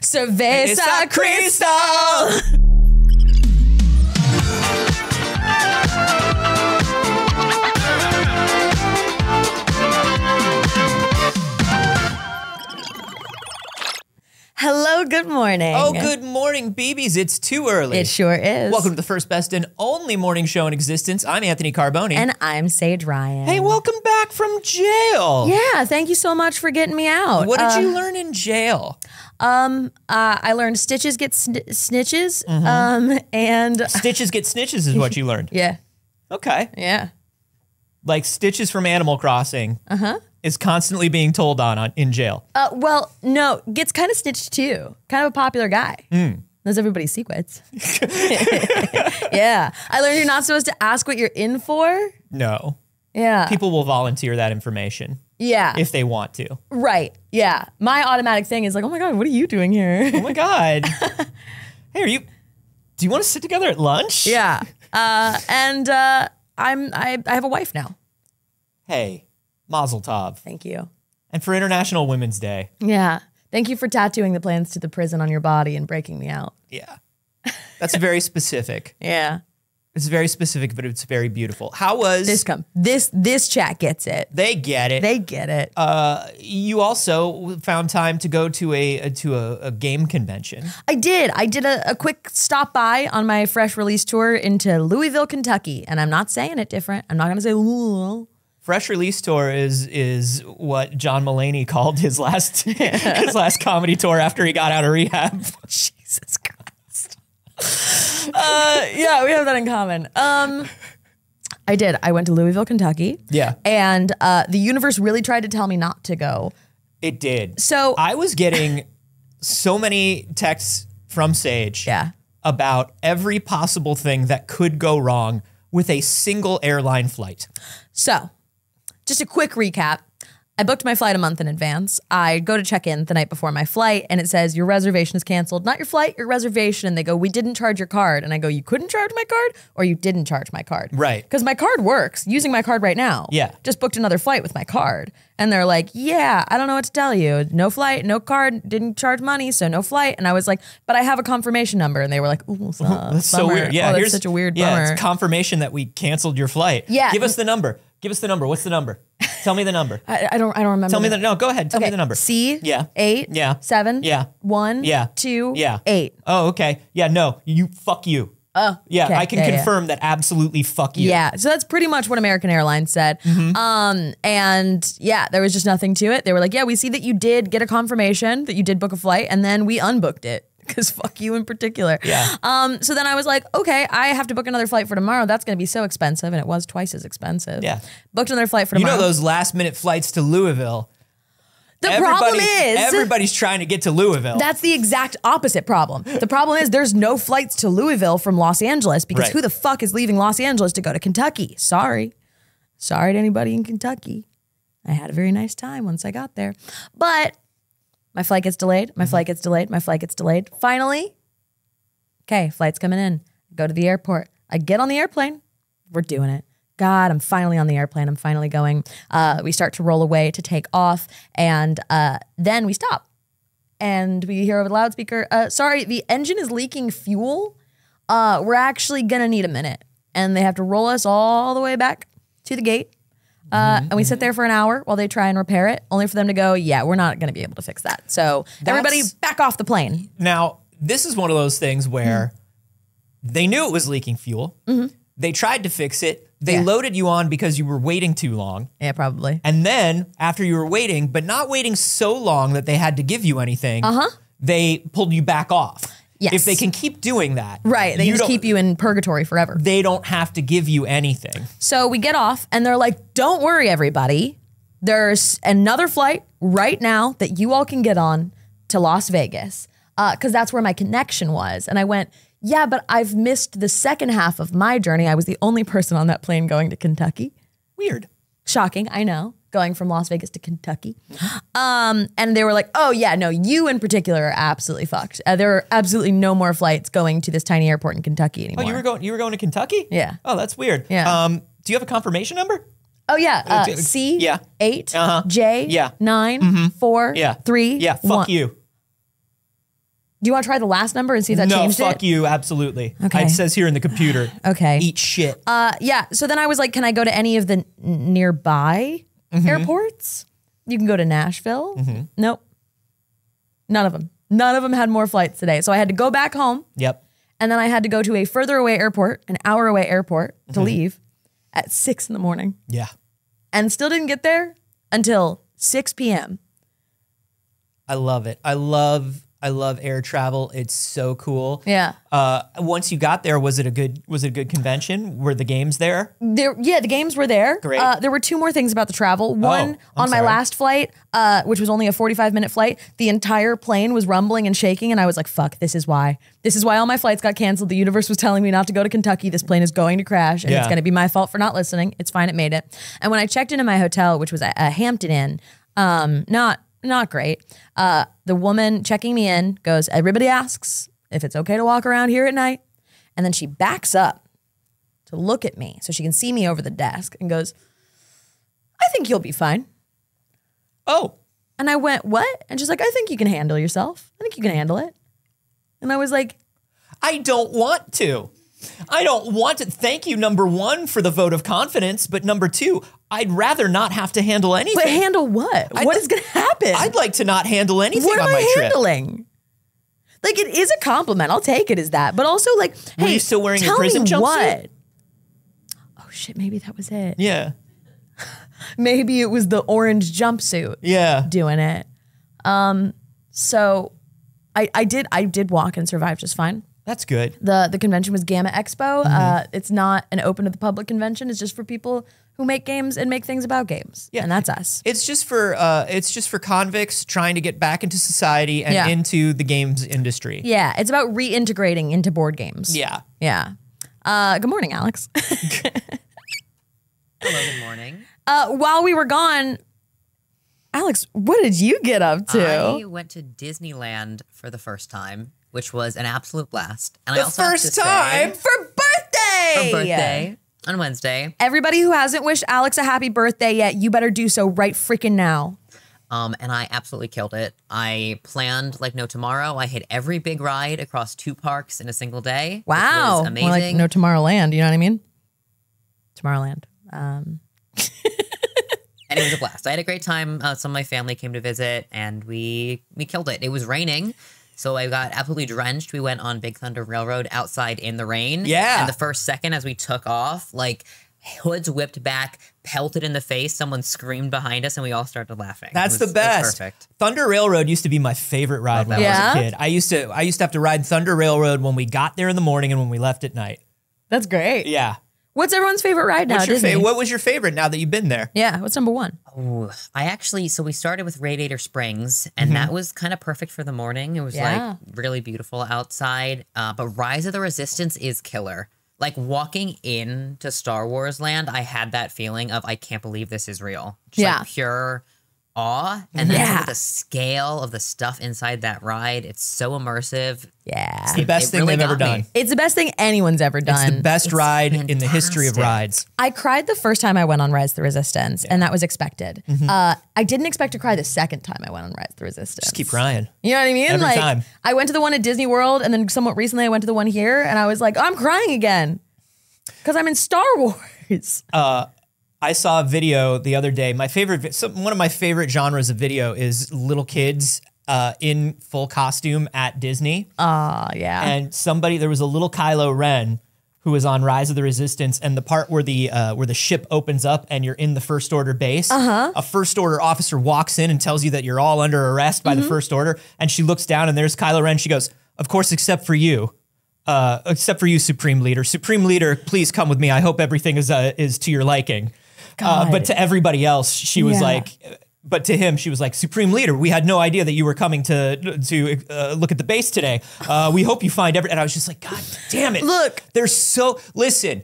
Cerveza Cristal. Hello, good morning. Oh, good morning, babies. It's too early. It sure is. Welcome to the first, best, and only morning show in existence. I'm Anthony Carboni. And I'm Saige Ryan. hey, welcome back from jail. Yeah, thank you so much for getting me out. What did Uh, you learn in jail? Um, uh, I learned stitches get sn- snitches. Mm-hmm. Um, and Stitches get snitches is what you learned. yeah, Okay. yeah. Like Stitches from Animal Crossing Uh huh. is constantly being told on, on in jail. Uh, well, no, gets kind of snitched too. Kind of a popular guy. Hmm. Knows everybody's secrets. yeah. I learned you're not supposed to ask what you're in for. No. Yeah. People will volunteer that information yeah. if they want to. right. Yeah. My automatic thing is like, oh my God, what are you doing here? Oh my God. hey, are you. Do you want to sit together at lunch? yeah. Uh, and uh, I'm I, I have a wife now. Hey, Mazel Tov. Thank you. And for International Women's Day. Yeah. Thank you for tattooing the plans to the prison on your body and breaking me out. Yeah. That's very specific. Yeah. It's very specific, but it's very beautiful. How was This come this this chat gets it. they get it? They get it. uh, you also found time to go to a to a, a game convention. I did. I did a, a quick stop by on my fresh release tour into Louisville, Kentucky, and I'm not saying it different. I'm not going to say Louisville. Fresh release tour is is what John Mulaney called his last his last comedy tour after he got out of rehab. Jesus Christ. uh, yeah, we have that in common. Um, I did. I went to Louisville, Kentucky. Yeah. And uh, the universe really tried to tell me not to go. It did. So I was getting so many texts from Saige yeah, about every possible thing that could go wrong with a single airline flight. So, just a quick recap. I booked my flight a month in advance. I go to check in the night before my flight and it says, Your reservation is canceled. Not your flight, your reservation. And they go, We didn't charge your card. And I go, You couldn't charge my card or you didn't charge my card? Right. Because my card works, using my card right now. Yeah. Just booked another flight with my card. And they're like, Yeah, I don't know what to tell you. No flight, no card, didn't charge money, so no flight. And I was like, But I have a confirmation number. And they were like, Ooh, That's so weird. Yeah, oh, that's here's such a weird yeah, bummer. it's confirmation that we canceled your flight. Yeah. give us the number. Give us the number. What's the number? Tell me the number. I, I don't I don't remember. Tell me the no. Go ahead. Tell me the number. C. Yeah. Eight. Yeah. Seven. Yeah. One. Yeah. Two. Yeah. Eight. Oh, okay. Yeah, no. You fuck you. Oh. Yeah, okay. I can Yeah, yeah. confirm that absolutely fuck you. Yeah. So that's pretty much what American Airlines said. Mm-hmm. Um, and yeah, there was just nothing to it. They were like, yeah, we see that you did get a confirmation that you did book a flight, and then we unbooked it. Because fuck you in particular. Yeah. Um, so then I was like, okay, I have to book another flight for tomorrow. That's going to be so expensive. And it was twice as expensive. Yeah. Booked another flight for tomorrow. You know those last minute flights to Louisville. the problem is. everybody's trying to get to Louisville. That's the exact opposite problem. The problem is there's no flights to Louisville from Los Angeles because Right. who the fuck is leaving Los Angeles to go to Kentucky? Sorry. Sorry to anybody in Kentucky. I had a very nice time once I got there. But my flight gets delayed. My flight gets delayed. My flight gets delayed. Finally, okay, flight's coming in. Go to the airport. I get on the airplane. We're doing it. God, I'm finally on the airplane. I'm finally going. Uh, we start to roll away to take off, and uh, then we stop and we hear over the loudspeaker, uh, sorry, the engine is leaking fuel. Uh, we're actually gonna need a minute. And they have to roll us all the way back to the gate. Uh, and we sit there for an hour while they try and repair it, only for them to go, yeah, we're not gonna be able to fix that. So everybody back off the plane. Now, this is one of those things where they knew it was leaking fuel. They tried to fix it. They Yeah. loaded you on because you were waiting too long. Yeah, probably. And then after you were waiting, but not waiting so long that they had to give you anything, uh-huh. they pulled you back off. Yes. If they can keep doing that, Right. They just keep you in purgatory forever. They don't have to give you anything. So we get off and they're like, don't worry, everybody. There's another flight right now that you all can get on to Las Vegas uh, because that's where my connection was. And I went, yeah, but I've missed the second half of my journey. I was the only person on that plane going to Kentucky. Weird. Shocking, I know, going from Las Vegas to Kentucky. Um, and they were like, oh, yeah, no, you in particular are absolutely fucked. Uh, there are absolutely no more flights going to this tiny airport in Kentucky anymore." Oh, you were going. You were going to Kentucky. Yeah. Oh, that's weird. Yeah. Um, do you have a confirmation number? Oh yeah, uh, d- C yeah. eight Uh-huh. J Yeah. 9 mm -hmm. four Yeah. three Yeah. Fuck one. you. Do you want to try the last number and see if that no, changed fuck you, absolutely. Okay. It says here in the computer. Okay. Eat shit. Uh, yeah. So then I was like, can I go to any of the n- nearby Mm-hmm. airports? You can go to Nashville. Nope. None of them. None of them had more flights today. So I had to go back home yep. and then I had to go to a further away airport, an hour away airport to leave at six in the morning Yeah. and still didn't get there until 6 p.m. I love it. I love I love air travel. It's so cool. Yeah. Uh, once you got there, was it a good was it a good convention? Were the games there? There, yeah, the games were there. Great. Uh, there were two more things about the travel. One I'm on my last flight, uh, which was only a 45 minute flight, the entire plane was rumbling and shaking, and I was like, "Fuck, this is why. This is why all my flights got canceled. The universe was telling me not to go to Kentucky. This plane is going to crash, and it's going to be my fault for not listening. It's fine. It made it. And when I checked into my hotel, which was a, a Hampton Inn, um, not not great. Uh, the woman checking me in goes, "Everybody asks if it's okay to walk around here at night," and then she backs up to look at me so she can see me over the desk and goes, I think you'll be fine. Oh, And I went, What? And she's like, I think you can handle yourself. I think you can handle it. And I was like, I don't want to. I don't want to. Thank you, number one, for the vote of confidence. But number two, I'd rather not have to handle anything. But handle what? What is going to happen? I'd like to not handle anything what am on my I trip. handling? Like, it is a compliment. I'll take it as that. But also, like, Were hey, you still wearing your tell prison jumpsuit? what? Oh, shit. Maybe that was it. Yeah. Maybe it was the orange jumpsuit. Yeah. doing it. Um, so I, I did I did walk and survive just fine. That's good. The the convention was Gama Expo. Mm-hmm. Uh, it's not an open to the public convention. It's just for people who make games and make things about games. Yeah. And that's us. It's just for uh, it's just for convicts trying to get back into society and Yeah. into the games industry. Yeah, it's about reintegrating into board games. Yeah. Yeah. Uh, good morning, Alex. Hello, good morning. uh, while we were gone, Alex, what did you get up to? I went to Disneyland for the first time, which was an absolute blast. And I The also have to first say, time? for birthday. for birthday on Wednesday. Everybody who hasn't wished Alex a happy birthday yet, you better do so right freaking now. Um, and I absolutely killed it. I planned like no tomorrow. I hit every big ride across two parks in a single day. Wow. was More like amazing. no Tomorrowland, you know what I mean? Tomorrowland. Um, and it was a blast. I had a great time. Uh, some of my family came to visit, and we we killed it. It was raining, so I got absolutely drenched. We went on Big Thunder Railroad outside in the rain. Yeah. And the first second as we took off, like hoods whipped back, pelted in the face. Someone screamed behind us, and we all started laughing. That's was- the best. perfect. Thunder Railroad used to be my favorite ride when I was a kid. I used to I used to have to ride Thunder Railroad when we got there in the morning and when we left at night. that's great. Yeah. What's everyone's favorite ride now? What's your fa- what was your favorite now that you've been there? yeah, what's number one? Ooh, I actually so we started with Radiator Springs, and that was kind of perfect for the morning. It was Yeah. like really beautiful outside. Uh, but Rise of the Resistance is killer. Like walking into Star Wars land, I had that feeling of I can't believe this is real. Just Yeah. like pure awe, and then Yeah. the scale of the stuff inside that ride. It's so immersive. Yeah. It's the best it thing really they've ever got me. done. It's the best thing anyone's ever done. It's the best ride in the history of rides. I cried the first time I went on Rise the Resistance, and that was expected. Mm-hmm. Uh, I didn't expect to cry the second time I went on Rise the Resistance. Just keep crying. You know what I mean? Every like time. I went to the one at Disney World, and then somewhat recently I went to the one here, and I was like, I'm crying again because I'm in Star Wars. I saw a video the other day. My favorite, some, one of my favorite genres of video is little kids uh, in full costume at Disney. Oh yeah, and somebody there was a little Kylo Ren who was on Rise of the Resistance, and the part where the uh, where the ship opens up and you're in the First Order base. Uh-huh. A First Order officer walks in and tells you that you're all under arrest by the First Order, and she looks down and there's Kylo Ren. She goes, "Of course, except for you." Uh, except for you, Supreme Leader. Supreme Leader, please come with me. I hope everything is uh, is to your liking. Uh, but to everybody else, she was Yeah. like, but to him, she was like, Supreme Leader, we had no idea that you were coming to to uh, look at the base today. Uh, we hope you find every. And I was just like, God damn it! Look. they're so listen,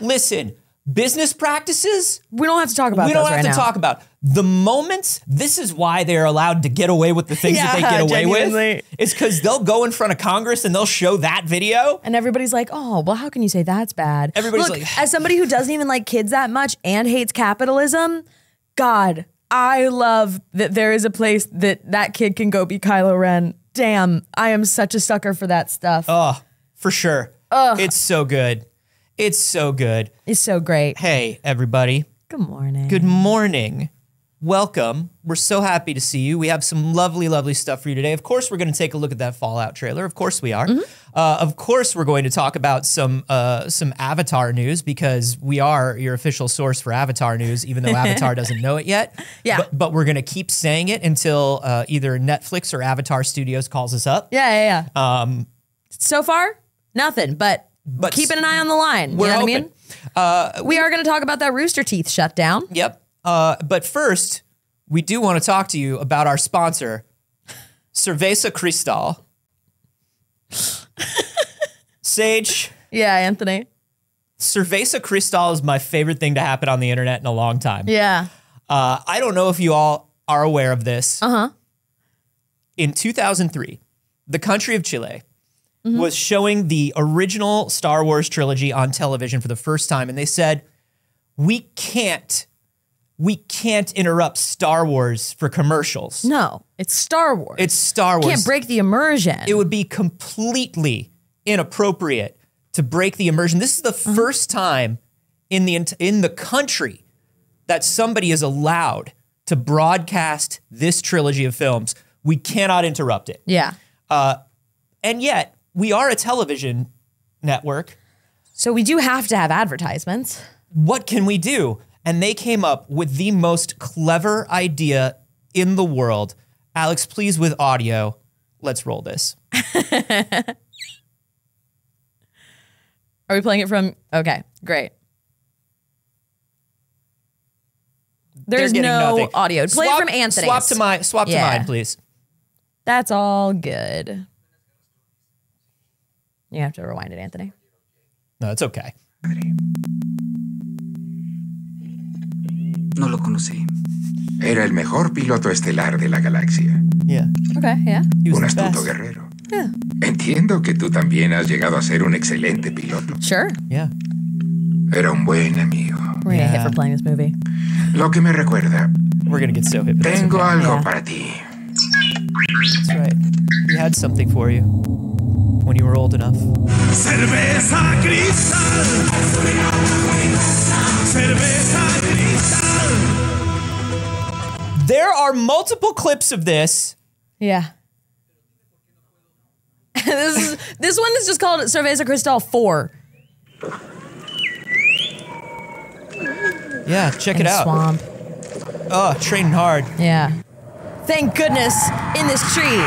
listen. Business practices we don't have to talk about we don't have right to now. talk about the moments. This is why they're allowed to get away with the things that they get away genuinely. with. It's because they'll go in front of Congress and they'll show that video. And everybody's like, oh, well, how can you say that's bad? Everybody's Look, like- as somebody who doesn't even like kids that much and hates capitalism, God, I love that there is a place that that kid can go be Kylo Ren damn, I am such a sucker for that stuff. Oh, for sure. It's so good. It's so good. It's so great. Hey, everybody. Good morning. Good morning. Welcome. We're so happy to see you. We have some lovely, lovely stuff for you today. Of course, we're going to take a look at that Fallout trailer. Of course, we are. Mm-hmm. Uh, of course, we're going to talk about some uh, some Avatar news because we are your official source for Avatar news, even though Avatar doesn't know it yet. Yeah. But, but we're going to keep saying it until uh, either Netflix or Avatar Studios calls us up. Yeah, yeah, yeah. Um, so far, nothing, but, But keeping an eye on the line. You know what I mean? we are going to talk about that Rooster Teeth shutdown. Yep. Uh, but first, we do want to talk to you about our sponsor, Cerveza Cristal. Saige, Yeah, Anthony. Cerveza Cristal is my favorite thing to happen on the internet in a long time. Yeah. Uh, I don't know if you all are aware of this. Uh huh. In 2003, the country of Chile was showing the original Star Wars trilogy on television for the first time, and they said, "We can't, we can't interrupt Star Wars for commercials. No, it's Star Wars. It's Star Wars. can't break the immersion. it would be completely inappropriate to break the immersion. This is the Uh-huh. first time in the in the country that somebody is allowed to broadcast this trilogy of films. We cannot interrupt it. yeah. And yet, we are a television network. So we do have to have advertisements. What can we do? And they came up with the most clever idea in the world. Alex, please with audio. Let's roll this. Are we playing it from? Okay, great. There's no nothing. audio. Play Swap- from Anthony. Swap to mine. Swap Yeah. to mine, please. That's all good. You have to rewind it, Anthony. No, it's okay. No lo conocí. Era el mejor piloto estelar de la galaxia. Yeah. Okay, yeah. Un astuto best. guerrero. Entiendo que tú también has llegado a ser un excelente piloto. Sure. Yeah. Era un buen amigo. We're gonna Yeah. hit for playing this movie. Lo que me recuerda, We're gonna get so that's tengo okay. algo Yeah. para ti. That's right. We had something for you when you were old enough. Cerveza cristal. Cerveza There are multiple clips of this. Yeah. this is this one is just called Cerveza Cristal 4. Yeah, check it out. Swamp. Oh, training hard. Yeah. Thank goodness in this tree.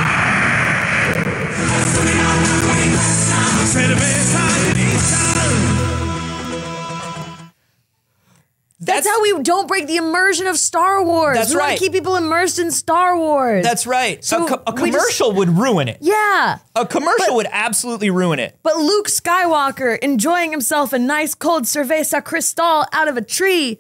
That's, how we don't break the immersion of Star Wars. That's we want right. to keep people immersed in Star Wars. That's right. So a, co- a we just- commercial would ruin it. yeah. A commercial would absolutely ruin it. But Luke Skywalker enjoying himself a nice cold cerveza cristal out of a tree,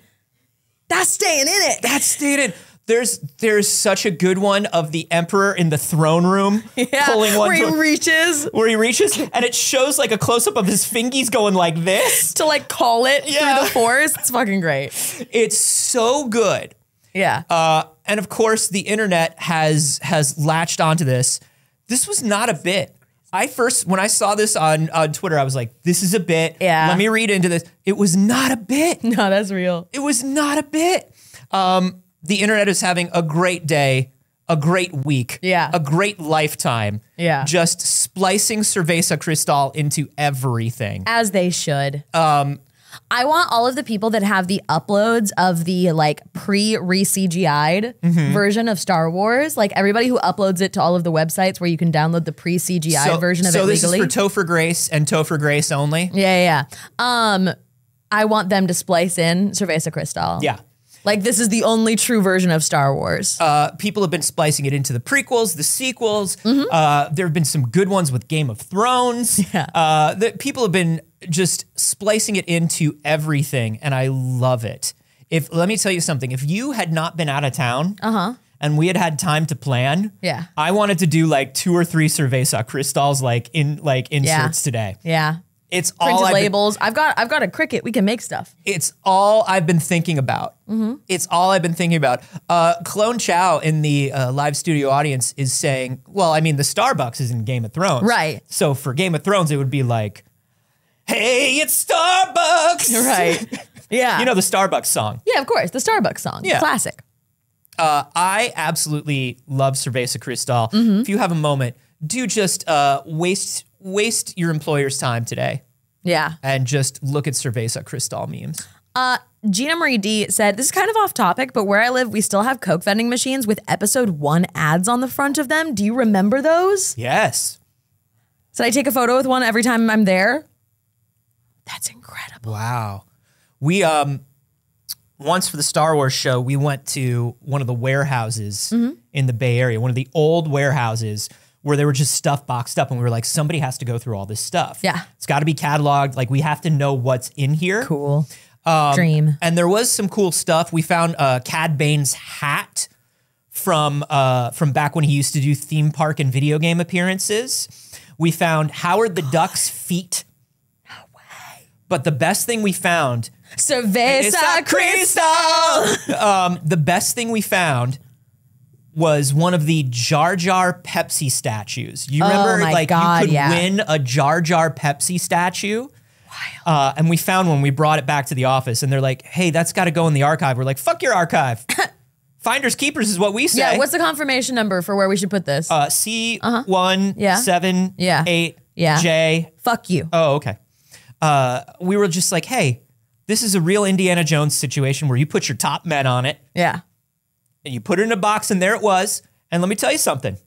that's staying in it. That's stated. There's there's such a good one of the emperor in the throne room yeah. pulling one where he reaches where he reaches and it shows like a close up of his fingies going like this. to like call it Yeah. through the force. It's fucking great. It's so good. Yeah. Uh, and of course, the internet has has latched onto this. This was not a bit. I first, when I saw this on, on Twitter, I was like, "This is a bit." Yeah. Let me read into this. It was not a bit. no, that's real. It was not a bit. Um, the internet is having a great day, a great week, Yeah. a great lifetime. Yeah. just splicing Cerveza Cristal into everything. As they should. Um I want all of the people that have the uploads of the like pre re CGI'd Mm-hmm. version of Star Wars, like everybody who uploads it to all of the websites where you can download the pre CGI version of so it this legally. is for Topher Grace and Topher Grace only. yeah, yeah, yeah. Um, I want them to splice in Cerveza Cristal. Yeah. Like this is the only true version of Star Wars. Uh, people have been splicing it into the prequels, the sequels. Mm-hmm. Uh, there have been some good ones with Game of Thrones. Yeah. Uh, that people have been just splicing it into everything, and I love it. If let me tell you something, if you had not been out of town, and we had had time to plan. Yeah. I wanted to do like two or three Cerveza Cristals, like in like inserts today. yeah. It's all I've been- labels. I've got I've got a Cricut. We can make stuff. it's all I've been thinking about. Mm-hmm. It's all I've been thinking about. Uh, Clone Chow in the uh, live studio audience is saying, well, I mean, the Starbucks is in Game of Thrones. Right. So for Game of Thrones, it would be like, hey, it's Starbucks. Right. Yeah. You know the Starbucks song. Yeah, of course. The Starbucks song. Yeah. Classic. Uh, I absolutely love Cerveza Cristal. Mm-hmm. If you have a moment, do just uh, waste waste your employer's time today Yeah. and just look at Cerveza Cristal memes. Uh, Gina Marie D said, This is kind of off topic, but where I live, we still have Coke vending machines with episode one ads on the front of them. Do you remember those? Yes. So I take a photo with one every time I'm there. That's incredible. Wow. We um once for the Star Wars show, we went to one of the warehouses Mm-hmm. in the Bay Area, one of the old warehouses where they were just stuff boxed up and we were like somebody has to go through all this stuff. Yeah. It's got to be cataloged, like we have to know what's in here. Cool. Dream. And there was some cool stuff. We found uh, Cad Bane's hat from uh, from back when he used to do theme park and video game appearances. We found Howard the Duck's feet. No way. But the best thing we found Cerveza a Cristal. um, the best thing we found was one of the Jar Jar Pepsi statues. You remember, Oh like God, you could yeah. win a Jar Jar Pepsi statue. Uh, and we found one. We brought it back to the office, and they're like, "Hey, that's got to go in the archive." We're like, "Fuck your archive." Finders keepers is what we say. Yeah, what's the confirmation number for where we should put this? uh, C one Yeah. seven Yeah. eight Yeah. J Fuck you. Oh, okay. Uh, we were just like, hey, this is a real Indiana Jones situation where you put your top men on it Yeah. And you put it in a box, and there it was. And let me tell you something.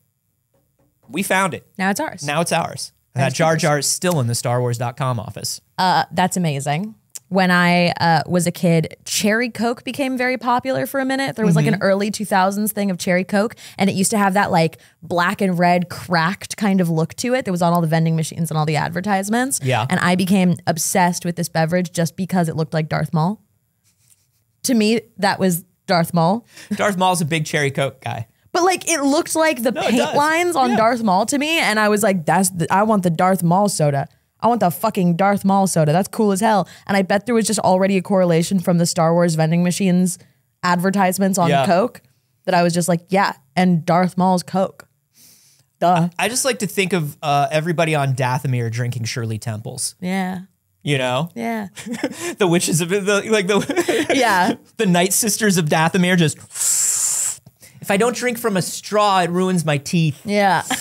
We found it. Now it's ours. Now it's ours. And that Jar Jar is still in the StarWars.com office. Uh, that's amazing. When I uh, was a kid, Cherry Coke became very popular for a minute. There was like Mm-hmm. an early 2000s thing of Cherry Coke, and it used to have that like black and red cracked kind of look to it that was on all the vending machines and all the advertisements. Yeah. And I became obsessed with this beverage just because it looked like Darth Maul. To me, that was Darth Maul. Darth Maul's a big cherry Coke guy. But like it looked like the it paint lines on Yeah. Darth Maul to me, and I was like, "That's the, I want the Darth Maul soda. I want the fucking Darth Maul soda. That's cool as hell." And I bet there was just already a correlation from the Star Wars vending machines advertisements on Yeah. Coke that I was just like, "Yeah," and Darth Maul's Coke. Duh. I just like to think of uh, everybody on Dathomir drinking Shirley Temples. Yeah. You know, Yeah. the witches of the like the Yeah. the Night Sisters of Dathomir. Just if I don't drink from a straw, it ruins my teeth. Yeah.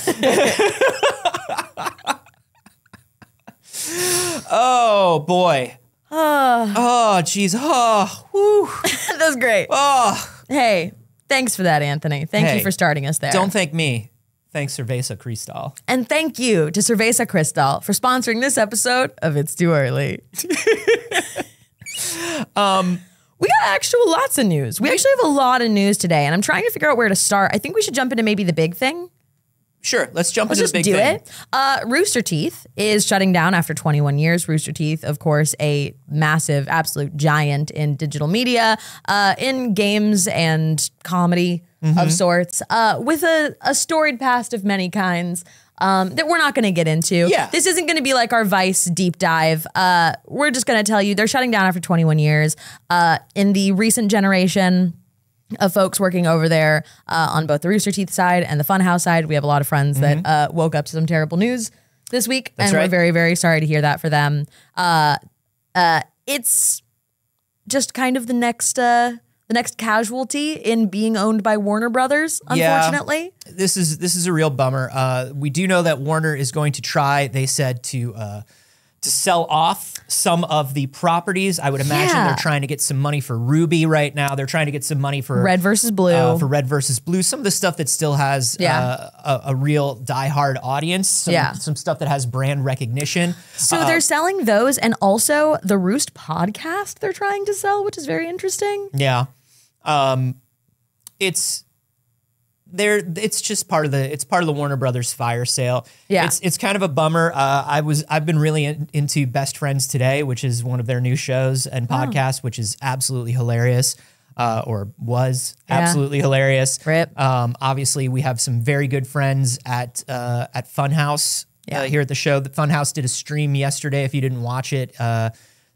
Oh boy. oh Oh jeez. Oh, whew. That's great. oh. Hey, thanks for that, Anthony. Thank Hey, you for starting us there. Don't thank me. Thanks, Cerveza Cristal. And thank you to Cerveza Cristal for sponsoring this episode of It's Too Early. um, we got actual lots of news. We actually have a lot of news today, and I'm trying to figure out where to start. I think we should jump into maybe the big thing. Sure, let's jump Let's into just the big do thing. it. Uh, Rooster Teeth is shutting down after 21 years. Rooster Teeth, of course, a massive, absolute giant in digital media, uh, in games and comedy Mm-hmm. of sorts, uh, with a, a storied past of many kinds. Um, that we're not going to get into. Yeah. This isn't going to be like our Vice deep dive. Uh, we're just going to tell you they're shutting down after 21 years. Uh, in the recent generation, of folks working over there uh, on both the Rooster Teeth side and the Funhaus side. We have a lot of friends that uh, woke up to some terrible news this week, and we're very, very sorry to hear that for them. Uh, uh, it's just kind of the next, uh, the next casualty in being owned by Warner Brothers. unfortunately. Yeah. This is this is a real bummer. Uh, we do know that Warner is going to try. They said to uh, to sell off some of the properties. I would imagine Yeah. they're trying to get some money for Ruby right now. They're trying to get some money for Red versus Blue. uh, for Red versus Blue. Some of the stuff that still has Yeah. uh, a, a real diehard audience. Some, Yeah. some stuff that has brand recognition. so they're selling those, and also the Roost podcast they're trying to sell, which is very interesting. Yeah. Um it's there it's just part of the it's part of the Warner Brothers fire sale. Yeah. It's it's kind of a bummer. Uh I was I've been really in, into Best Friends Today, which is one of their new shows and Oh. which is absolutely hilarious. Uh, or was Yeah. absolutely hilarious. Rip. Um, obviously, we have some very good friends at uh, at Funhaus Yeah. uh, here at the show. The Funhaus did a stream yesterday. If you didn't watch it, uh,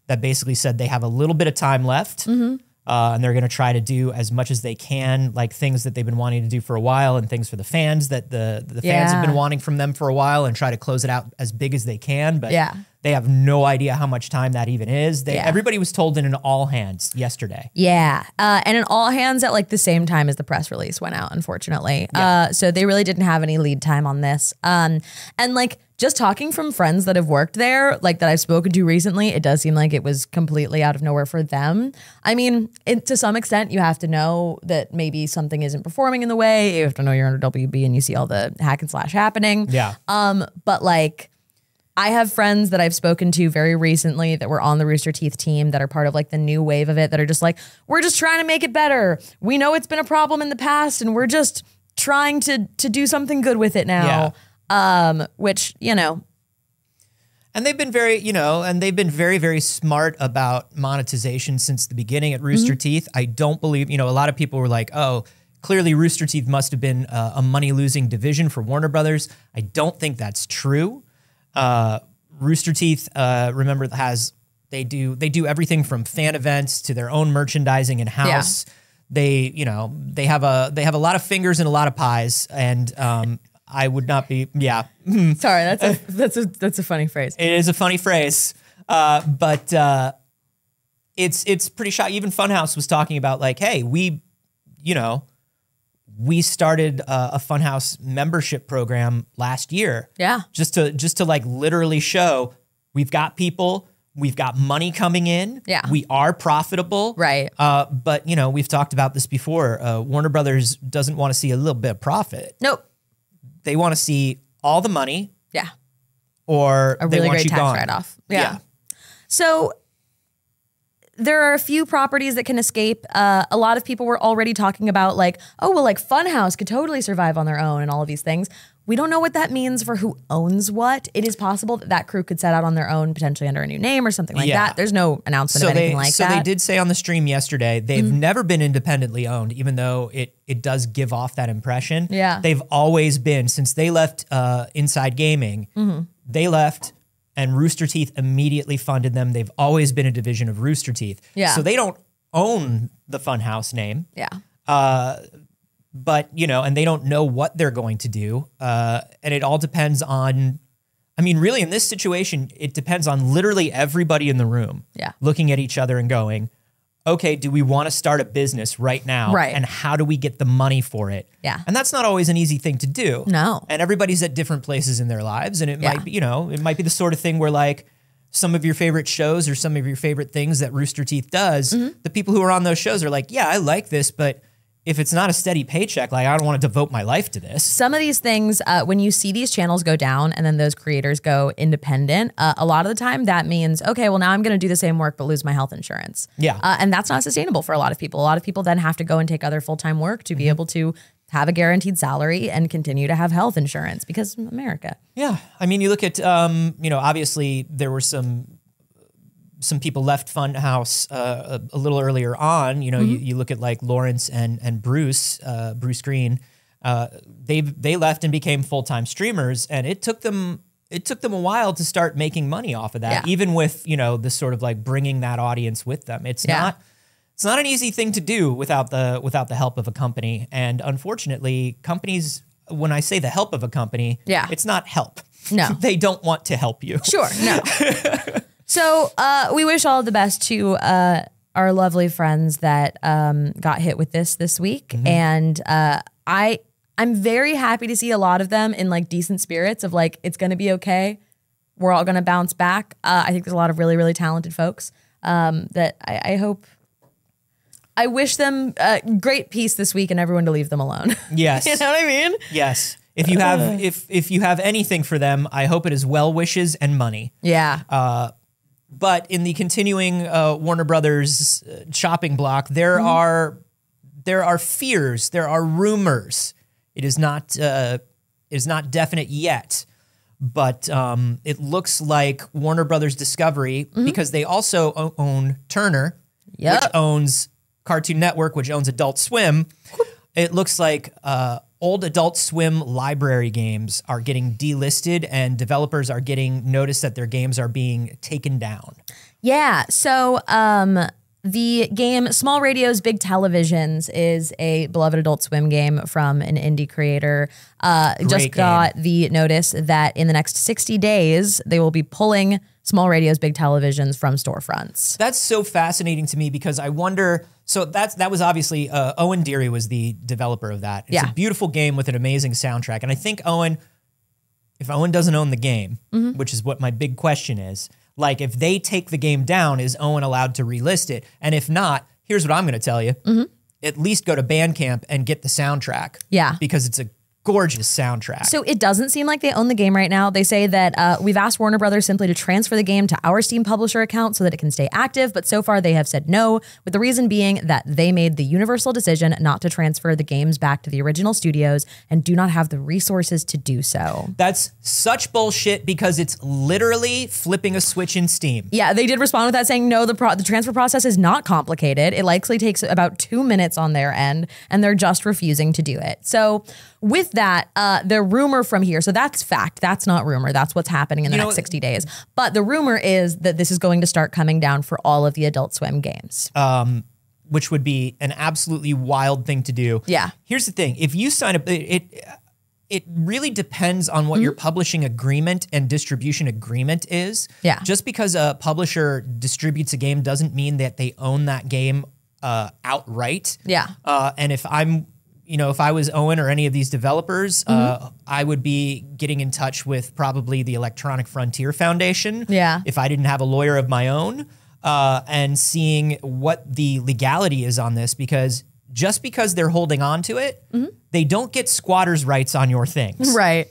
that basically said they have a little bit of time left. Mm-hmm. Uh, and they're going to try to do as much as they can, like things that they've been wanting to do for a while, and things for the fans that the the fans have been wanting from them for a while, and try to close it out as big as they can. But Yeah. They have no idea how much time that even is. They Yeah. everybody was told in an all hands yesterday. Yeah. Uh, and in all hands at like the same time as the press release went out, unfortunately. Uh, so they really didn't have any lead time on this. Um, and like just talking from friends that have worked there, like that I've spoken to recently, it does seem like it was completely out of nowhere for them. I mean, it, to some extent, you have to know that maybe something isn't performing in the way. You have to know you're under WB and you see all the hack and slash happening. Yeah. Um, but like, I have friends that I've spoken to very recently that were on the Rooster Teeth team that are part of like the new wave of it that are just like, we're just trying to make it better. We know it's been a problem in the past and we're just trying to to do something good with it now. Um, which, you know, And they've been very, you know, and they've been very, very smart about monetization since the beginning at Rooster Teeth. I don't believe, you know, a lot of people were like, oh, clearly Rooster Teeth must have been uh, a money losing division for Warner Brothers. I don't think that's true. Uh, Rooster Teeth, uh, remember, has they do they do everything from fan events to their own merchandising in house. They, you know, they have a they have a lot of fingers and a lot of pies, and um, I would not be, yeah, sorry, that's a that's a that's a funny phrase. it is a funny phrase, uh, but uh, it's it's pretty shot. Even Funhaus was talking about like, hey, we, you know, we started uh, a Funhaus membership program last year. Yeah. just to just to like literally show we've got people, we've got money coming in. Yeah. we are profitable. Right. Uh, but you know, we've talked about this before. Uh, Warner Brothers doesn't want to see a little bit of profit. Nope. They want to see all the money, Yeah. or A they really want great you tax gone. write off. Yeah. yeah. So there are a few properties that can escape. Uh, a lot of people were already talking about like, oh well, like Funhaus could totally survive on their own and all of these things. We don't know what that means for who owns what. It is possible that that crew could set out on their own, potentially under a new name or something like Yeah. that. There's no announcement of anything they, like so that. Mm-hmm. they did say on the stream yesterday they've never been independently owned, even though it it does give off that impression. Yeah. they've always been since they left uh, Inside Gaming. Mm-hmm. They left, and Rooster Teeth immediately funded them. They've always been a division of Rooster Teeth. Yeah. so they don't own the Funhaus name Yeah. but you know, and they don't know what they're going to do. Uh, and it all depends on. I mean, really, in this situation, it depends on literally everybody in the room. Yeah. looking at each other and going, "Okay, do we want to start a business right now? Right. And how do we get the money for it? Yeah. and that's not always an easy thing to do. No. and everybody's at different places in their lives, and it Yeah. might be, you know, it might be the sort of thing where like. Some of your favorite shows or some of your favorite things that Rooster Teeth does, Mm-hmm. the people who are on those shows are like, yeah, I like this, but if it's not a steady paycheck, like I don't want to devote my life to this. some of these things, uh, when you see these channels go down and then those creators go independent, uh, a lot of the time that means, okay, well, now I'm going to do the same work but lose my health insurance. Yeah. Uh, and that's not sustainable for a lot of people. A lot of people then have to go and take other full time work to be able to have a guaranteed salary and continue to have health insurance because America. Yeah, I mean, you look at, um, you know, obviously there were some some people left Funhaus uh, a, a little earlier on. You know, you, you look at like Lawrence and and Bruce, uh, Bruce Green. Uh, they they left and became full time streamers, and it took them it took them a while to start making money off of that. Yeah. Even with you know the sort of like bringing that audience with them, it's Yeah. not. It's not an easy thing to do without the without the help of a company, and unfortunately, companies. When I say the help of a company, Yeah. it's not help. No. they don't want to help you. Sure, no. so uh, we wish all the best to uh, our lovely friends that um, got hit with this this week, and uh, I I'm very happy to see a lot of them in like decent spirits of like it's gonna be okay. We're all gonna bounce back. Uh, I think there's a lot of really really talented folks um, that I, I hope. I wish them uh, great peace this week and everyone to leave them alone. Yes. you know what I mean? Yes. If you have if if you have anything for them, I hope it is well wishes and money. Yeah. But in the continuing uh, Warner Brothers uh, shopping block, there are there are fears, there are rumors. It is not uh, it is not definite yet, but um, it looks like Warner Brothers Discovery because they also own Turner, Yep. which owns Cartoon Network, which owns Adult Swim. It looks like uh, old Adult Swim library games are getting delisted, and developers are getting notice that their games are being taken down. Yeah. So um, the game Small Radios, Big Televisions is a beloved Adult Swim game from an indie creator. Uh, just game. got the notice that in the next 60 days, they will be pulling Small Radios, Big Televisions from storefronts. That's so fascinating to me because I wonder. So that's that was obviously uh, Owen Deery was the developer of that. It's Yeah. a beautiful game with an amazing soundtrack, and I think Owen, if Owen doesn't own the game, Mm-hmm. which is what my big question is, like if they take the game down, is Owen allowed to relist it? And if not, here's what I'm going to tell you: at least go to Bandcamp and get the soundtrack. Mm-hmm. Yeah. because it's a gorgeous soundtrack. So it doesn't seem like they own the game right now. They say that uh, we've asked Warner Brothers simply to transfer the game to our Steam publisher account so that it can stay active, but so far they have said no, with the reason being that they made the universal decision not to transfer the games back to the original studios and do not have the resources to do so. That's such bullshit because it's literally flipping a switch in Steam. Yeah, they did respond with that saying no, the pro- the transfer process is not complicated. It likely takes about two minutes on their end, and they're just refusing to do it. So, with that, uh, the rumor from here, so that's fact. That's not rumor. That's what's happening in the You next know- 60 days. But the rumor is that this is going to start coming down for all of the Adult Swim games. which would be an absolutely wild thing to do. Yeah. Here's the thing: if you sign up, it it, it really depends on what your publishing agreement and distribution agreement is. Yeah. Just because a publisher distributes a game doesn't mean that they own that game uh, outright. Yeah. Uh, and if I'm you know, if I was Owen or any of these developers, uh, I would be getting in touch with probably the Electronic Frontier Foundation. Yeah. If I didn't have a lawyer of my own, uh, and seeing what the legality is on this, because just because they're holding on to it, they don't get squatters' rights on your things Right.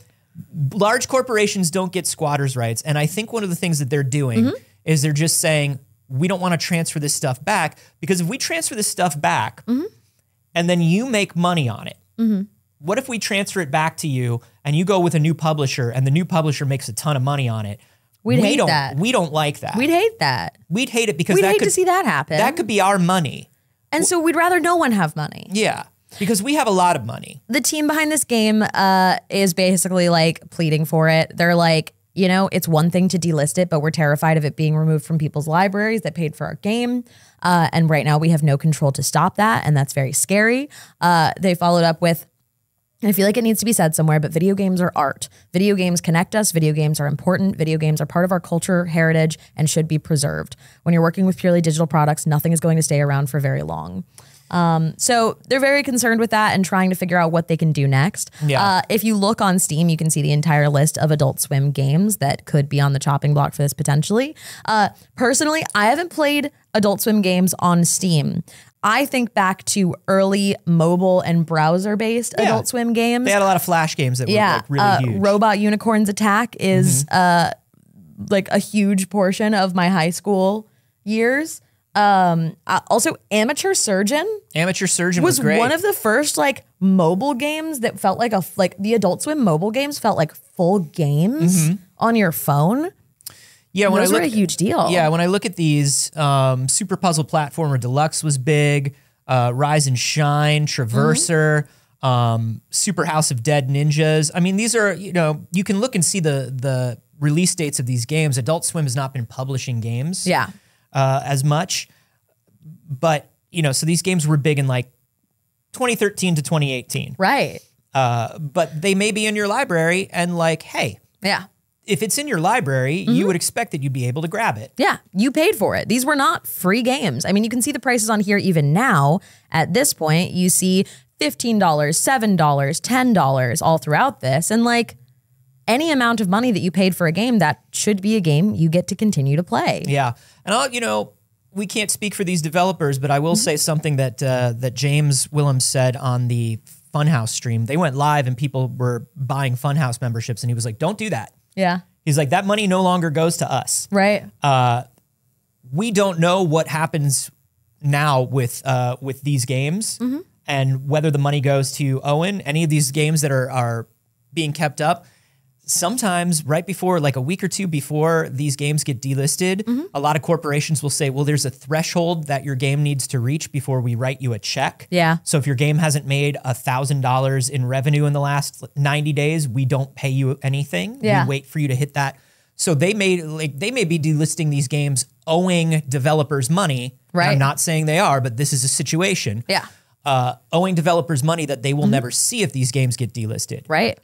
large corporations don't get squatters' rights. And I think one of the things that they're doing is they're just saying, we don't want to transfer this stuff back because if we transfer this stuff back and then you make money on it, what if we transfer it back to you and you go with a new publisher and the new publisher makes a ton of money on it? We'd we hate don't, that. We don't like that. We'd hate that. We'd hate it because We'd that hate could to see that happen. that could be our money. and so we'd rather no one have money. Yeah, because we have a lot of money. the team behind this game uh, is basically like pleading for it. They're like, you know, it's one thing to delist it, but we're terrified of it being removed from people's libraries that paid for our game. Uh, and right now we have no control to stop that. And that's very scary. Uh, they followed up with, I feel like it needs to be said somewhere, but video games are art. Video games connect us. Video games are important. Video games are part of our culture, heritage, and should be preserved. When you're working with purely digital products, nothing is going to stay around for very long. Um, so they're very concerned with that and trying to figure out what they can do next. Yeah. Uh, if you look on Steam, you can see the entire list of Adult Swim games that could be on the chopping block for this potentially. Uh, personally, I haven't played Adult Swim games on Steam. I think back to early mobile and browser based Yeah. Adult Swim games. They had a lot of flash games that were yeah, like really uh, huge. Robot Unicorns Attack is uh, like a huge portion of my high school years. Um, uh, also, Amateur Surgeon Amateur Surgeon was, was great. one of the first like mobile games that felt like a like the Adult Swim mobile games felt like full games on your phone. yeah, when Those I were look, a huge deal. Yeah, when I look at these, um, Super Puzzle Platformer Deluxe was big. Uh, Rise and Shine, Traverser, um, Super House of Dead Ninjas. I mean, these are you know you can look and see the the release dates of these games. Adult Swim has not been publishing games, Yeah. Uh, as much, but you know, so these games were big in like 2013 to 2018. Right. Uh, but they may be in your library, and like, hey, Yeah. if it's in your library, Mm-hmm. you would expect that you'd be able to grab it. Yeah, you paid for it. These were not free games. I mean, you can see the prices on here even now. At this point, you see $15, $7, $10 all throughout this. And like any amount of money that you paid for a game, that should be a game you get to continue to play. Yeah, and I'll you know we can't speak for these developers, but I will say something that uh, that James Willems said on the Funhaus stream. They went live and people were buying Funhaus memberships, and he was like, "Don't do that." Yeah. He's like, "That money no longer goes to us. Right. Uh, We don't know what happens now with uh, with these games." And whether the money goes to Owen, any of these games that are are being kept up, sometimes right before, like a week or two before these games get delisted, Mm-hmm. a lot of corporations will say, well, there's a threshold that your game needs to reach before we write you a check. Yeah. So if your game hasn't made a thousand dollars in revenue in the last 90 days, we don't pay you anything. Yeah. We wait for you to hit that. So they may like they may be delisting these games owing developers money. Right. I'm not saying they are, but this is a situation. Yeah. Uh, owing developers money that they will never see if these games get delisted. Right.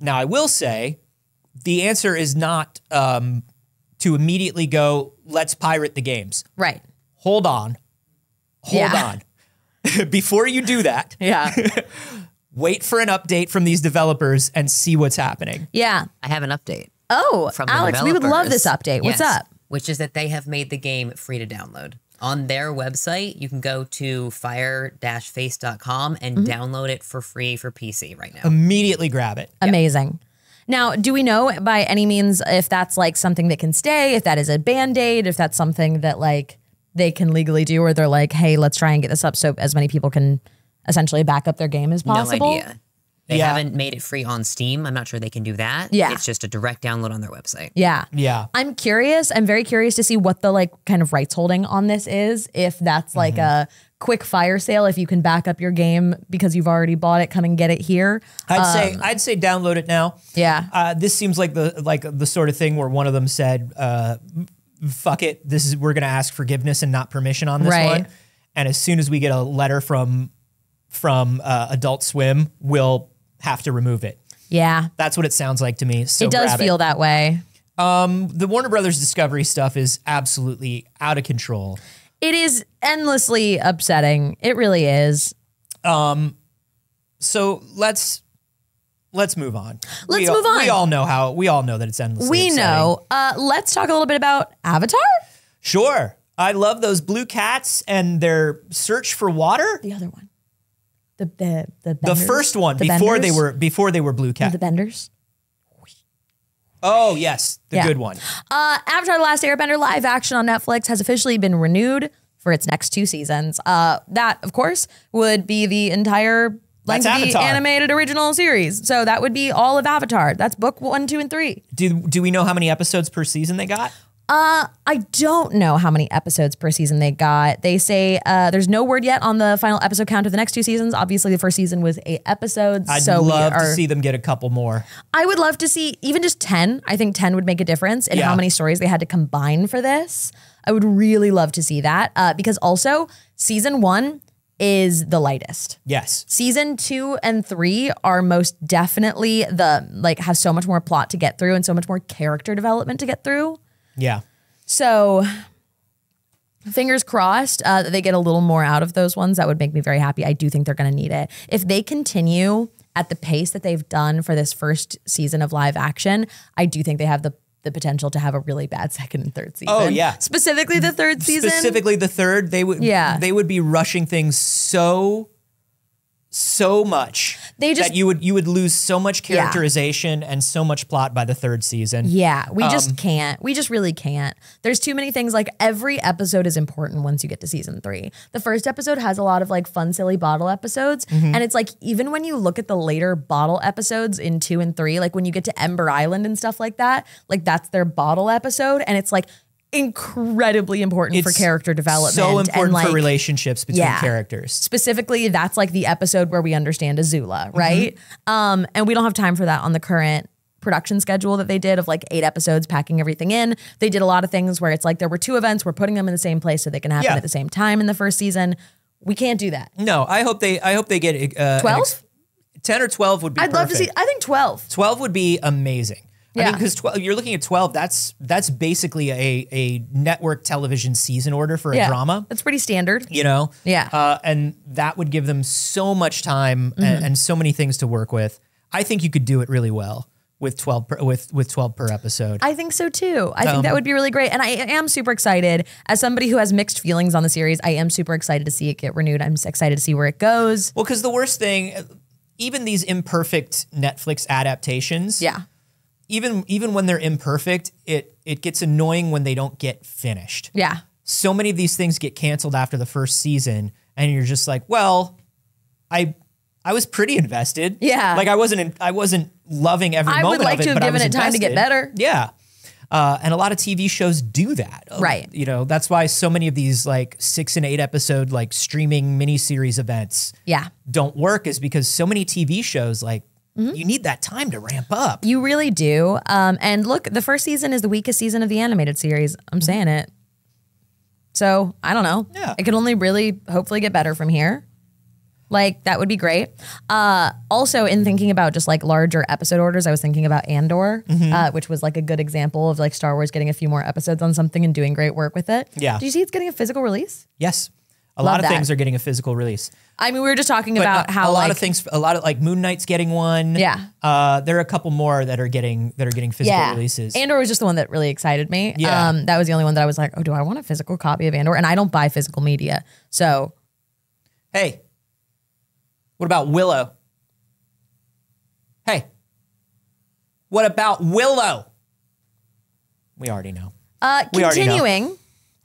Now, I will say the answer is not um, to immediately go, let's pirate the games. right. Hold on. Hold Yeah. on. Before you do that, Yeah. wait for an update from these developers and see what's happening. yeah. I have an update. Oh, from the Alex, we would love this update. What's Yes, up? Which is that they have made the game free to download. On their website, you can go to fire-face.com and Mm-hmm. download it for free for PC right now. Immediately grab it. Amazing. Now, do we know by any means if that's like something that can stay, if that is a band aid, if that's something that like they can legally do, or they're like, hey, let's try and get this up so as many people can essentially back up their game as possible? No idea. They Yeah. haven't made it free on Steam. I'm not sure they can do that. Yeah. It's just a direct download on their website. Yeah. Yeah. I'm curious. I'm very curious to see what the like kind of rights holding on this is. If that's like a quick fire sale, if you can back up your game because you've already bought it, come and get it here. I'd say I'd say download it now. Yeah. Uh, this seems like the like the sort of thing where one of them said, uh, "Fuck it, this is we're going to ask forgiveness and not permission on this Right. one." And as soon as we get a letter from from uh, Adult Swim, we'll have to remove it. Yeah. That's what it sounds like to me. So it does feel that way. The Warner Brothers Discovery stuff is absolutely out of control. It is endlessly upsetting. It really is. Um, So let's let's move on. Let's we all, move on. We all know how we all know that it's endlessly. We upsetting. know. Uh, let's talk a little bit about Avatar. Sure. I love those blue cats and their search for water. The other one. The the the, The first one The before they were before they were blue cat. the benders. oh yes, the Yeah. good one. Uh, Avatar: The Last Airbender live action on Netflix has officially been renewed for its next two seasons. Uh, that, of course, would be the entire length of the animated original series. So that would be all of Avatar. That's book one, two, and three. Do do we know how many episodes per season they got? I don't know how many episodes per season they got. They say uh, there's no word yet on the final episode count of the next two seasons. Obviously, the first season was eight episodes. I'd so love are, to see them get a couple more. I would love to see even just 10. I think 10 would make a difference in Yeah. how many stories they had to combine for this. I would really love to see that uh, because also season one is the lightest. Yes. Season two and three are most definitely the like have so much more plot to get through and so much more character development to get through. Yeah. So fingers crossed uh, that they get a little more out of those ones. That would make me very happy. I do think they're going to need it. If they continue at the pace that they've done for this first season of live action, I do think they have the the potential to have a really bad second and third season. Oh, yeah. specifically the third season. Specifically the third, they would Yeah. they would be rushing things so so much They just- that you would you would lose so much characterization and so much plot by the third season. Yeah, we Um, just can't. We just really can't. There's too many things. Like every episode is important once you get to season three. The first episode has a lot of like fun, silly bottle episodes. Mm-hmm. And it's like, even when you look at the later bottle episodes in two and three, like when you get to Ember Island and stuff like that, like that's their bottle episode. And it's like incredibly important for character development. So important like, for relationships between Yeah. characters. specifically that's like the episode where we understand Azula, right? Um, and we don't have time for that on the current production schedule that they did of like eight episodes packing everything in. They did a lot of things where it's like there were two events, we're putting them in the same place so they can happen Yeah. at the same time in the first season. We can't do that. No, I hope they I hope they get uh, 12? ex- 10 or 12 would be I'd love to see. I think 12. 12 would be amazing. I mean, because 12, you're looking at 12, that's that's basically a, a network television season order for a Yeah. drama, That's pretty standard. you know? Yeah. Uh, and that would give them so much time and, and so many things to work with. I think you could do it really well with 12 per, with, with 12 per episode. I think so too. I think that Um, would be really great. And I am super excited. As somebody who has mixed feelings on the series, I am super excited to see it get renewed. I'm excited to see where it goes. well, because the worst thing, even these imperfect Netflix adaptations, Yeah. Even even when they're imperfect, it it gets annoying when they don't get finished. Yeah. so many of these things get canceled after the first season and you're just like well i I was pretty invested. Yeah. like I wasn't in, I wasn't loving every I would moment like of it, to have given it time to get better. Yeah. Uh, and a lot of TV shows do that. Uh, Right. You know, that's why so many of these like six and eight episode like streaming miniseries events Yeah. don't work is because so many TV shows like Mm-hmm. you need that time to ramp up. You really do. Um, and look, the first season is the weakest season of the animated series. I'm saying it. So I don't know. Yeah. It could only really hopefully get better from here. Like that would be great. Uh, also, in thinking about just like larger episode orders, I was thinking about Andor, Mm-hmm. uh, which was like a good example of like Star Wars getting a few more episodes on something and doing great work with it. Yeah. Do you see it's getting a physical release? Yes. A Love lot of that. things are getting a physical release. I mean, we were just talking But about not- how a lot like, of things a lot of like Moon Knight's getting one. Yeah. Uh, there are a couple more that are getting that are getting physical releases. Andor was just the one that really excited me. Yeah. Um, that was the only one that I was like, oh, do I want a physical copy of Andor? And I don't buy physical media. So hey. What about Willow? Hey. What about Willow? We already know. uh, We already know. continuing,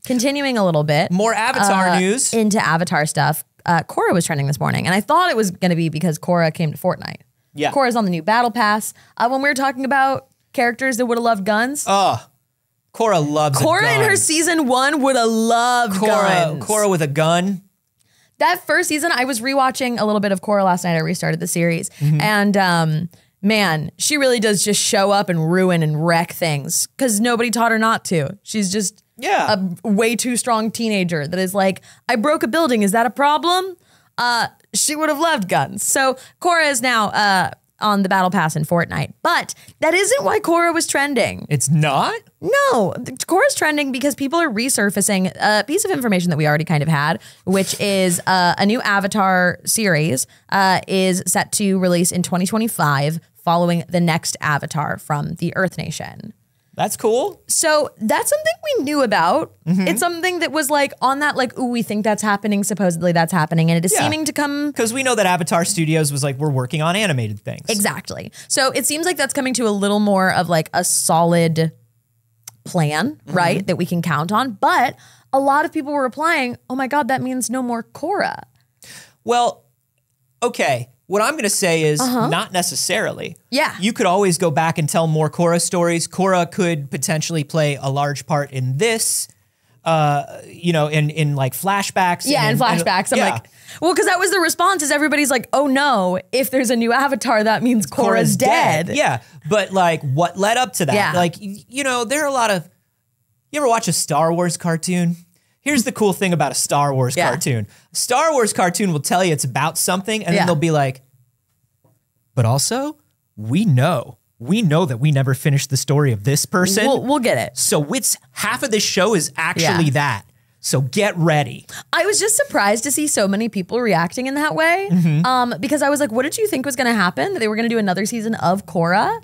continuing a little bit More Avatar uh, news. into Avatar stuff. Uh, Korra was trending this morning, and I thought it was going to be because Korra came to Fortnite. Yeah. Korra's on the new Battle Pass. Uh, when we were talking about characters that would have loved guns, oh. Korra loves a Korra in her season one would have loved Korra, guns. Korra with a gun. that first season, I was rewatching a little bit of Korra last night. I restarted the series, Mm-hmm. and um, man, she really does just show up and ruin and wreck things because nobody taught her not to. She's just Yeah. a way too strong teenager that is like, I broke a building. Is that a problem? Uh, she would have loved guns. So Korra is now uh, on the battle pass in Fortnite, but that isn't why Korra was trending. It's not? No, Korra's trending because people are resurfacing a piece of information that we already kind of had, which is uh, a new Avatar series uh, is set to release in 2025 following the next Avatar from the Earth Nation. That's cool. So that's something we knew about. Mm-hmm. It's something that was like on that, like, ooh, we think that's happening. Supposedly that's happening. And it is Yeah. seeming to come Because we know that Avatar Studios was like, we're working on animated things. Exactly. So it seems like that's coming to a little more of like a solid plan, Mm-hmm. right? That we can count on. But a lot of people were replying, oh my God, that means no more Korra. Well, okay. What I'm going to say is not necessarily. Uh-huh. Yeah. You could always go back and tell more Korra stories. Korra could potentially play a large part in this, uh, you know, in, in like flashbacks. Yeah, and in- flashbacks. I'm yeah. like, well, because that was the response is everybody's like, oh no, if there's a new avatar, that means Korra's, dead. Yeah. But like what led up to that? Yeah. Like, you know, there are a lot of, you ever watch a Star Wars cartoon? Here's the cool thing about a Star Wars Yeah. cartoon. A Star Wars cartoon will tell you it's about something, and Yeah. then they'll be like, but also, we know, we know that we never finished the story of this person. We'll, we'll get it. so it's half of this show is actually Yeah. that. So get ready. I was just surprised to see so many people reacting in that way. Mm-hmm. Um, because I was like, what did you think was going to happen? That they were going to do another season of Korra?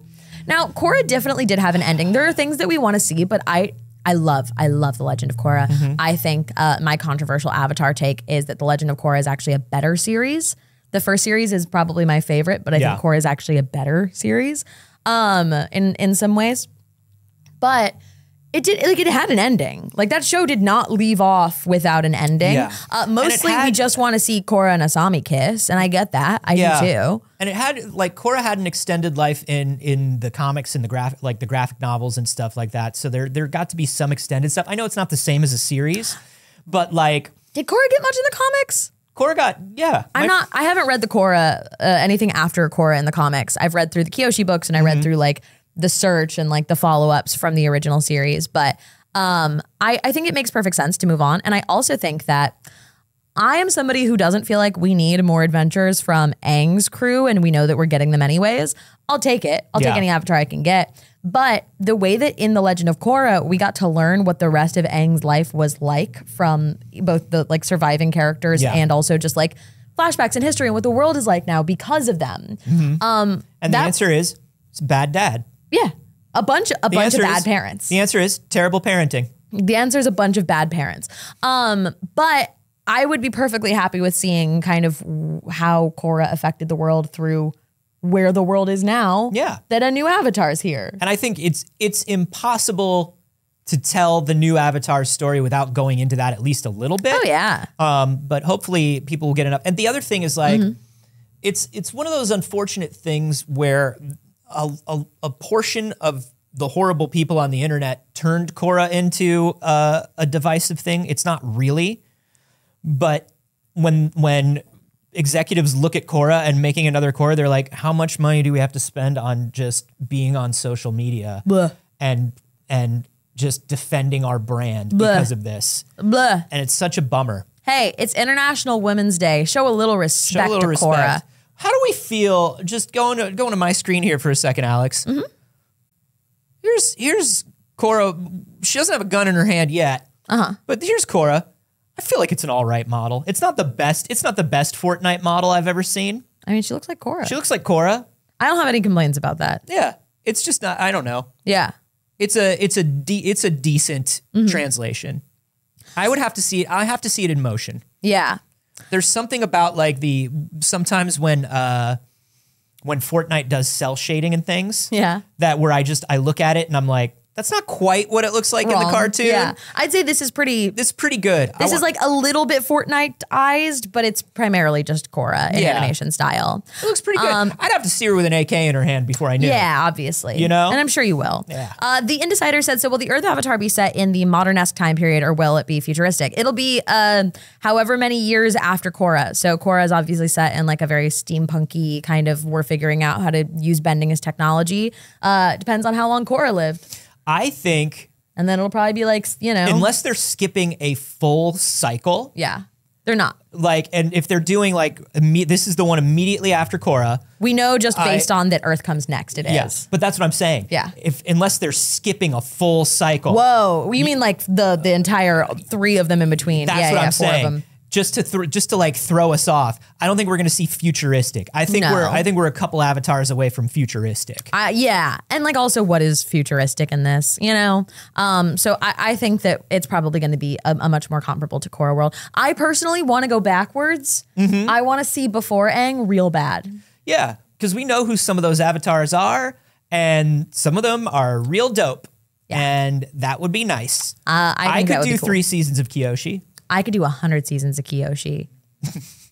Now, Korra definitely did have an ending. There are things that we want to see, but I. I love, I love The Legend of Korra. Mm-hmm. I think uh, my controversial Avatar take is that The Legend of Korra is actually a better series. The first series is probably my favorite, but I Yeah. think Korra is actually a better series um, in in some ways but it did like it had an ending. Like that show did not leave off without an ending. Yeah. Uh, mostly we just want to see Korra and Asami kiss, and I get that. I do too. And it had like Korra had an extended life in in the comics and the graphic like the graphic novels and stuff like that. So there there got to be some extended stuff. I know it's not the same as a series, but like Did Korra get much in the comics? Korra got yeah. I'm not. I haven't read the Korra uh, anything after Korra in the comics. I've read through the Kyoshi books and I Mm-hmm. read through like the search and like the follow ups from the original series. But um, I I think it makes perfect sense to move on. And I also think that I am somebody who doesn't feel like we need more adventures from Aang's crew, and we know that we're getting them anyways. I'll take it. I'll Yeah. take any avatar I can get. But the way that in the Legend of Korra, we got to learn what the rest of Aang's life was like from both the like surviving characters Yeah. and also just like flashbacks in history and what the world is like now because of them. um and the answer is it's bad dad. Yeah, a bunch, a The bunch of bad is- parents. The answer is terrible parenting. The answer is a bunch of bad parents. Um, but I would be perfectly happy with seeing kind of how Korra affected the world through where the world is now. Yeah. That a new avatar is here. And I think it's it's impossible to tell the new Avatar story without going into that at least a little bit. Oh yeah. Um, but hopefully people will get enough. And the other thing is like, Mm-hmm. it's it's one of those unfortunate things where a, a, a portion of the horrible people on the internet turned Korra into uh, a divisive thing. It's not really, but when when executives look at Korra and making another Korra, they're like, how much money do we have to spend on just being on social media and and just defending our brand because of this? Blah. And it's such a bummer. Hey, it's International Women's Day. Show a little Show respect a little to respect. How do we feel? Just going to going to my screen here for a second, Alex. Mm-hmm. Here's here's Korra. She doesn't have a gun in her hand yet. Uh Uh-huh. huh. But here's Korra. I feel like it's an all right model. It's not the best. It's not the best Fortnite model I've ever seen. I mean, she looks like Korra. She looks like Korra. I don't have any complaints about that. Yeah. It's just not. I don't know. Yeah. It's a it's a de- it's a decent Mm-hmm. translation. I would have to see it. I have to see it in motion. Yeah. There's something about like the sometimes when uh when Fortnite does cell shading and things Yeah. that where I just I look at it and I'm like that's not quite what it looks like in the cartoon. Yeah. I'd say this is pretty. This is pretty good. This is like a little bit Fortniteized, but it's primarily just Korra in Yeah. animation style. it looks pretty good. I'd have to see her with an AK in her hand before I knew. um, Yeah, obviously. You know? And I'm sure you will. Yeah. Uh, the Indecider said, so will the Earth Avatar be set in the modern-esque time period or will it be futuristic? It'll be uh, however many years after Korra. So Korra is obviously set in like a very steampunky kind of, we're figuring out how to use bending as technology. Uh, depends on how long Korra lived. I think And then it'll probably be like, you know. unless they're skipping a full cycle, yeah. They're not. like and if they're doing like this is the one immediately after Korra. We know just I- based on that Earth comes next, it is. Yes. But that's what I'm saying. Yeah. If unless they're skipping a full cycle. Whoa. You mean like the the entire three of them in between? That's yeah, what yeah, I'm saying. Just to thr just to like throw us off. I don't think we're going to see futuristic. I think No. we're I think we're a couple avatars away from futuristic. Uh, yeah, and like also what is futuristic in this, you know? Um, so I, I think that it's probably going to be a, a much more comparable to Korra World. I personally want to go backwards. Mm-hmm. I want to see before Aang real bad. yeah, because we know who some of those avatars are, and some of them are real dope. Yeah. And that would be nice. Uh, I think could do cool. three seasons of Kyoshi. I could do a hundred seasons of Kyoshi.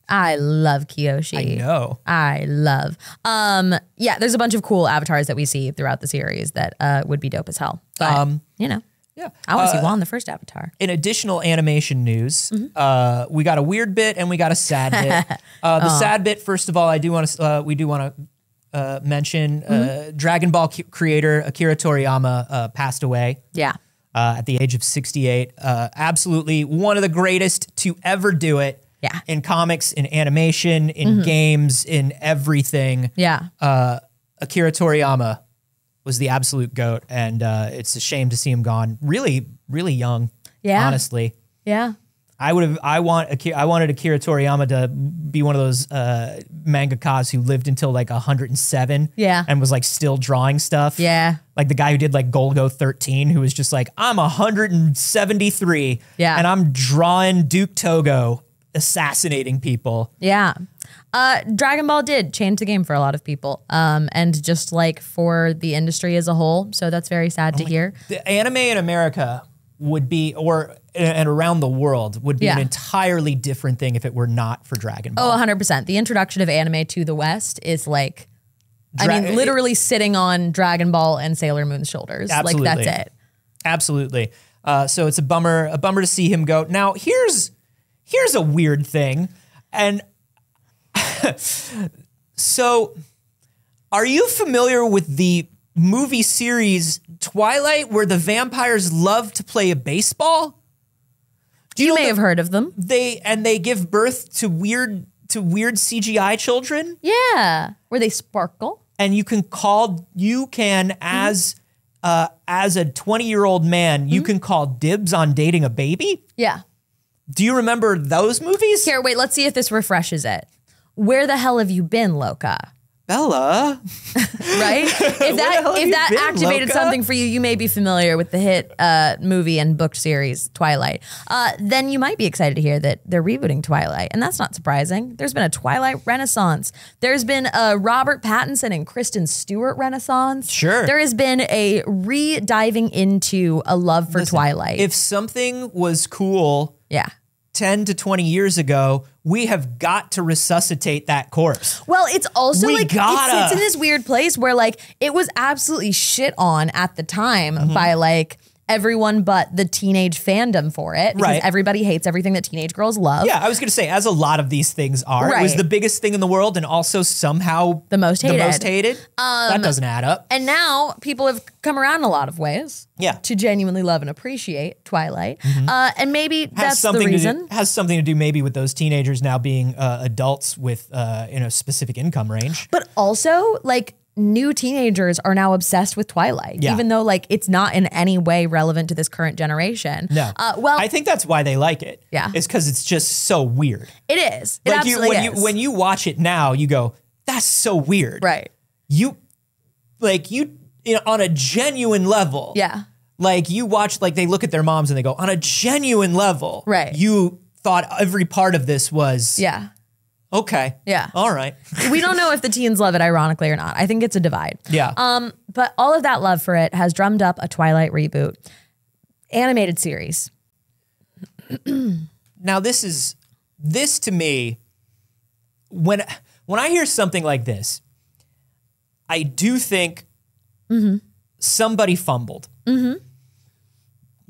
I love Kyoshi. I know. I love. Um, yeah, there's a bunch of cool avatars that we see throughout the series that uh, would be dope as hell. But Um, you know, Yeah. I want to see Wan the first Avatar. in additional animation news, Mm-hmm. uh, we got a weird bit and we got a sad bit. Uh, the sad bit, first of all, I do want to uh, we do want to uh, mention Mm-hmm. uh, Dragon Ball creator Akira Toriyama uh, passed away Yeah, uh, at the age of 68. Uh, absolutely one of the greatest to ever do it. Yeah. In comics, in animation, in games, in everything. yeah. Uh, Akira Toriyama was the absolute goat, and uh, it's a shame to see him gone. Really, really young. Yeah. honestly. Yeah. I would have. I want. Akira, I wanted Akira Toriyama to be one of those uh, mangakas who lived until like 107. Yeah. and was like still drawing stuff. Yeah. like the guy who did like Golgo 13, who was just like, I'm 173. Yeah. and I'm drawing Duke Togo assassinating people. Yeah. Uh, Dragon Ball did change the game for a lot of people, um, and just like for the industry as a whole. So that's very sad Oh to hear. The anime in America would be, or and around the world would be an entirely different thing if it were not for Dragon Ball. Oh, 100%. The introduction of anime to the West is like, I mean, literally sitting on Dragon Ball and Sailor Moon's shoulders. Absolutely. Like, that's it. Absolutely. Uh, so it's a bummer, a bummer to see him go. Now here's here's a weird thing, and so are you familiar with the movie series Twilight, where the vampires love to play a baseball? Do You know may that have heard of them. they and they give birth to weird to weird CGI children? Yeah. Where they sparkle. and you can call you can as uh, as a 20 year old man you can call dibs on dating a baby Yeah. do you remember those movies Here, wait, let's see if this refreshes it. Where the hell have you been, Loka? Bella right? If that if that been, activated Loka? something for you, you may be familiar with the hit uh, movie and book series Twilight. Uh, then you might be excited to hear that they're rebooting Twilight, and that's not surprising. There's been a Twilight Renaissance. There's been a Robert Pattinson and Kristen Stewart Renaissance. Sure. There has been a re-diving into a love for Listen, Twilight. if something was cool yeah. 10 to 20 years ago, we have got to resuscitate that corpse. Well, it's also We like gotta. it sits in this weird place where like it was absolutely shit on at the time Mm-hmm. by like everyone but the teenage fandom for it because Right. everybody hates everything that teenage girls love. Yeah, I was going to say, as a lot of these things are, it was the biggest thing in the world and also somehow The most hated. Um, most hated. that doesn't add up. And now people have come around in a lot of ways. Yeah. Mm-hmm. To genuinely love and appreciate Twilight. Uh, and maybe has that's the something reason. to do, has something to do maybe with those teenagers now being uh, adults with uh, in a specific income range. But also, like, new teenagers are now obsessed with Twilight, Yeah. even though, like, it's not in any way relevant to this current generation. No, Uh, well, I think that's why they like it. Yeah. it's because it's just so weird. it is. It like you when is. you when you watch it now, you go, "That's so weird." right. You like you, you know, on a genuine level. Yeah. Like you watch, like they look at their moms and they go, on a genuine level. Right. You thought every part of this was Yeah. Okay. Yeah. All right. we don't know if the teens love it ironically or not. I think it's a divide. Yeah. Um, but all of that love for it has drummed up a Twilight reboot, animated series. Now this is this to me when when I hear something like this, I do think Mm-hmm. somebody fumbled.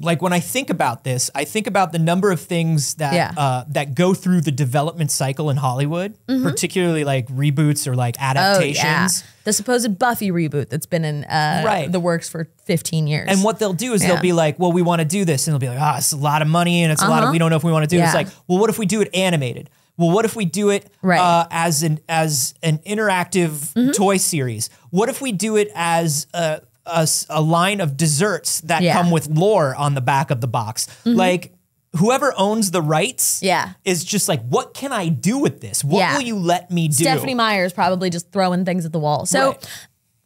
Like when I think about this, I think about the number of things that Yeah. uh, that go through the development cycle in Hollywood, particularly like reboots or like Mm-hmm. Oh adaptations. yeah, the supposed Buffy reboot that's been in uh, Right. the works for 15 years. And what they'll do is Yeah. they'll be like, well, we want to do this. And they'll be like, ah, it's a lot of money and it's a lot of, we don't know if we want to do it. It's Uh-huh. Like, well, what if we do it animated? Well, what if we do it Right. uh, as an as an interactive Mm-hmm. toy series? What if we do it as a, a a line of desserts that Yeah. Mm-hmm. come with lore on the back of the box? Like whoever owns the rights Yeah. is just like, what can I do with this? What Yeah. will you let me do? Stephanie Meyer's probably just throwing things at the wall. So. Right.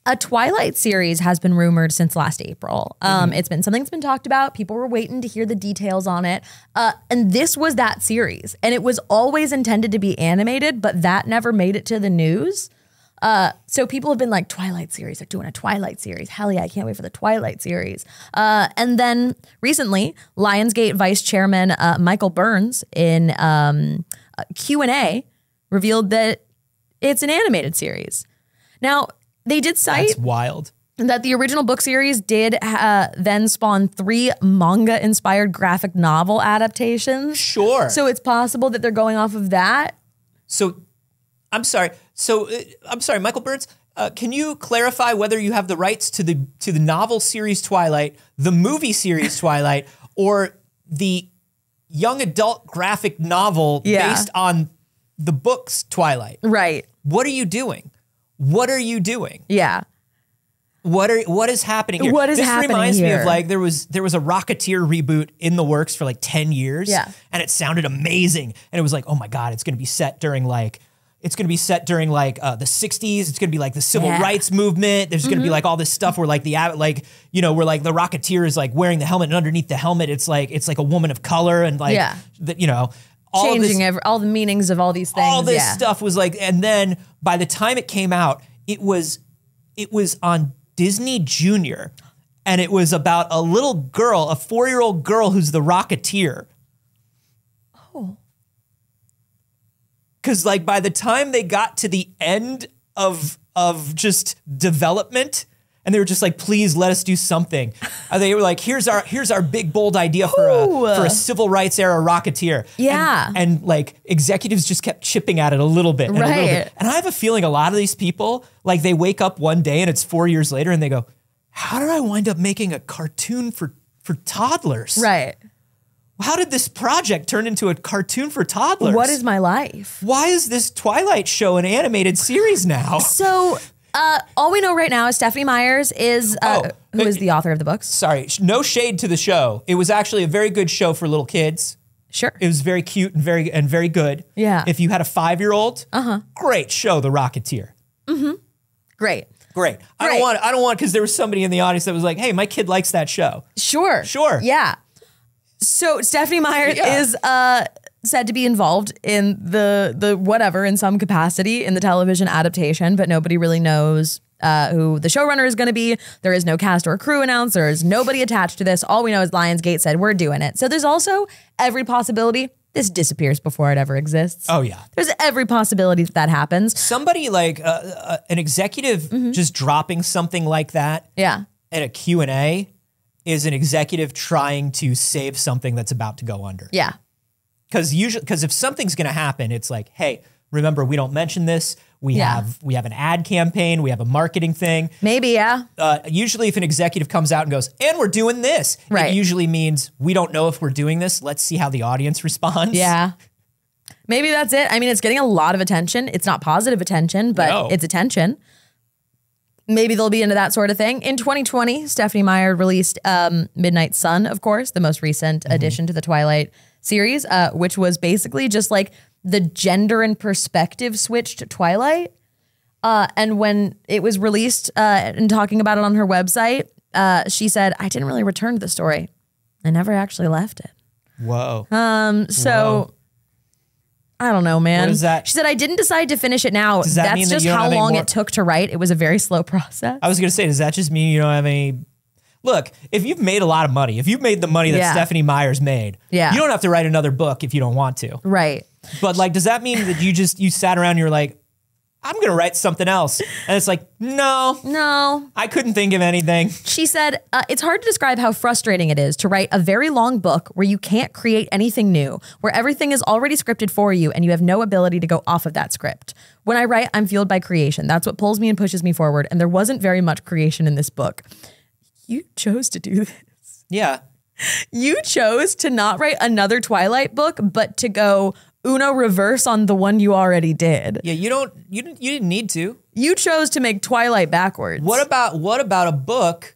A Twilight series has been rumored since last April. Um, Mm-hmm. It's been something that's been talked about. People were waiting to hear the details on it. Uh, and this was that series. And it was always intended to be animated, but that never made it to the news. Uh, so people have been like, Twilight series, they're doing a Twilight series. Hell yeah, I can't wait for the Twilight series. Uh, and then recently, Lionsgate Vice Chairman uh, Michael Burns in um, uh, Q&A revealed that it's an animated series. Now, they did cite That's wild. that the original book series did uh, then spawn three manga inspired graphic novel adaptations. Sure. So it's possible that they're going off of that. So, I'm sorry. So, uh, I'm sorry, Michael Burns. Uh, can you clarify whether you have the rights to the to the novel series Twilight, the movie series Twilight, or the young adult graphic novel Yeah. based on the books Twilight? Right. What are you doing? What are you doing? Yeah. What are what is happening here? What is this happening reminds me of like there was there was a Rocketeer reboot in the works for like 10 years. Yeah. And it sounded amazing. And it was like, oh my God, it's gonna be set during like it's gonna be set during like uh, the 60s. It's gonna be like the civil Yeah. Mm-hmm. rights movement. There's gonna be like all this stuff where like the like, you know, where like the Rocketeer is like wearing the helmet and underneath the helmet, it's like it's like a woman of color and like Yeah. the, you know, all Changing this every, all the meanings of all these things. all this yeah. stuff was like and then by the time it came out it was it was on disney junior and it was about a little girl a four-year-old girl who's the rocketeer because like by the time they got to the end of of just development and they were just like please let us do something and they were like here's our here's our big bold idea for a for a civil rights era rocketeer Yeah. and, like executives just kept chipping at it a little bit and a little bit Right. and i have a feeling a lot of these people like they wake up one day and it's four years later and they go how did i wind up making a cartoon for for toddlers Right. How did this project turn into a cartoon for toddlers What is my life? why is this Twilight show an animated series now? So, uh, all we know right now is Stephanie Meyers is, uh, Oh, who is it- the author of the books. Sorry, no shade to the show. It was actually a very good show for little kids. Sure. It was very cute and very and very good. Yeah. If you had a five year old, uh-huh. great show, The Rocketeer. Mm-hmm. Great. Great. I don't want. I don't want because there was somebody in the audience that was like, "Hey, my kid likes that show." Sure. Sure. Yeah. So Stephanie Meyer Yeah. is uh said to be involved in the the whatever in some capacity in the television adaptation, but nobody really knows uh, who the showrunner is going to be. There is no cast or crew announced. There is nobody attached to this. All we know is Lionsgate said we're doing it. So there's also every possibility this disappears before it ever exists. Oh yeah. There's every possibility that that happens. Somebody like uh, uh, an executive Mm-hmm. just dropping something like that Yeah. at a Q&A is an executive trying to save something that's about to go under. Yeah. Cuz usually cuz if something's going to happen, it's like, "Hey, remember we don't mention this. We Yeah. have we have an ad campaign, we have a marketing thing." Maybe, yeah. uh, usually if an executive comes out and goes, and we're doing this, Right. it usually means we don't know if we're doing this. Let's see how the audience responds. Yeah. Maybe that's it. I mean, it's getting a lot of attention. It's not positive attention, but No. it's attention. Maybe they'll be into that sort of thing. In 2020, Stephanie Meyer released um, Midnight Sun, of course, the most recent addition to the Twilight series, uh, which was basically just like the gender and perspective switch to Twilight. Uh, and when it was released uh, and talking about it on her website, uh, she said, I didn't really return to the story. I never actually left it. Whoa. Um, So Whoa. I don't know, man. What is that? She said I didn't decide to finish it now. Does that That's mean that just you don't how have any long more- it took to write. It was a very slow process. I was going to say, does that just mean you don't have any? Look, if you've made a lot of money, if you've made the money that Yeah. Stephanie Meyer's made, Yeah. you don't have to write another book if you don't want to. right. But like, does that mean that you just you sat around and you're like, I'm going to write something else, and it's like, no, No. I couldn't think of anything. She said uh, it's hard to describe how frustrating it is to write a very long book where you can't create anything new, where everything is already scripted for you and you have no ability to go off of that script. When I write, I'm fueled by creation. That's what pulls me and pushes me forward. And there wasn't very much creation in this book. You chose to do this. Yeah. You chose to not write another Twilight book, but to go Uno reverse on the one you already did. Yeah, you don't you didn't you didn't need to. You chose to make Twilight backwards. What about what about a book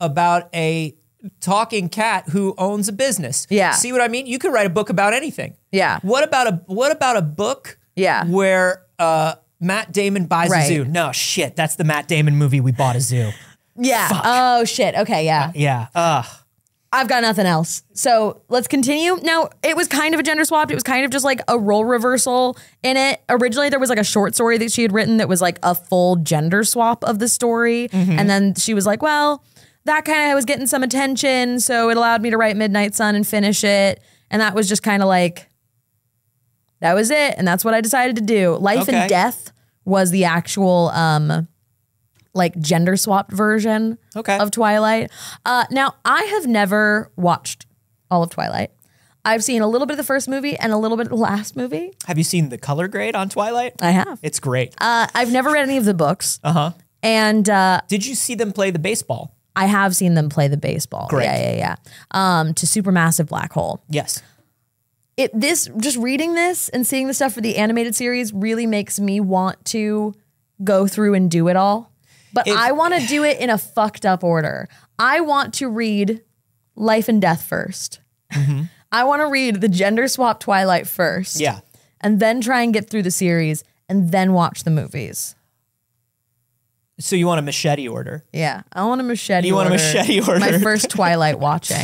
about a talking cat who owns a business? Yeah. See what I mean? You could write a book about anything. Yeah. What about a what about a book Yeah. where uh Matt Damon buys Right. a zoo? No shit, that's the Matt Damon movie we bought a zoo. Yeah. Oh shit. Okay. Yeah. Yeah. Ugh. I've got nothing else. So let's continue. Now, it was kind of a gender swapped. It was kind of just like a role reversal in it. Originally, there was like a short story that she had written that was like a full gender swap of the story. And then she was like, well, that kind of was getting some attention. So it allowed me to write Midnight Sun and finish it. And that was just kind of like, that was it. And that's what I decided to do. Life Okay. and Death was the actual, um, like gender swapped version Okay. of Twilight. Uh, now, I have never watched all of Twilight. I've seen a little bit of the first movie and a little bit of the last movie. Have you seen the color grade on Twilight? I have. It's great. Uh, I've never read any of the books, Uh-huh. and uh, Did you see them play the baseball? I have seen them play the baseball. Great. Yeah, yeah, yeah. Um, to Supermassive Black Hole. Yes. It this just reading this and seeing the stuff for the animated series really makes me want to go through and do it all. But If- I want to do it in a fucked up order. I want to read Life and Death 1st mm-hmm. I want to read the gender swap Twilight first. Yeah. And then try and get through the series and then watch the movies. So you want a machete order? Yeah. I want a machete You want a machete order. My first Twilight watching.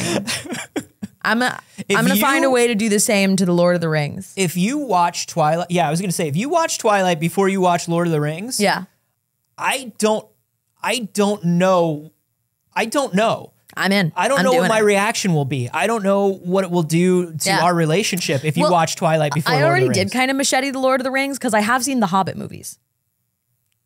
I'm a, If I'm going to find a way to do the same to the Lord of the Rings. If you watch Twilight, yeah, I was gonna say if you watch Twilight before you watch Lord of the Rings, Yeah. I don't, I don't know, I don't know. I'm in. I don't I'm know what my it. reaction will be. I don't know what it will do to Yeah. our relationship if you Well, watch Twilight before. I Lord already did kind of machete the Lord of the Rings because I have seen the Hobbit movies.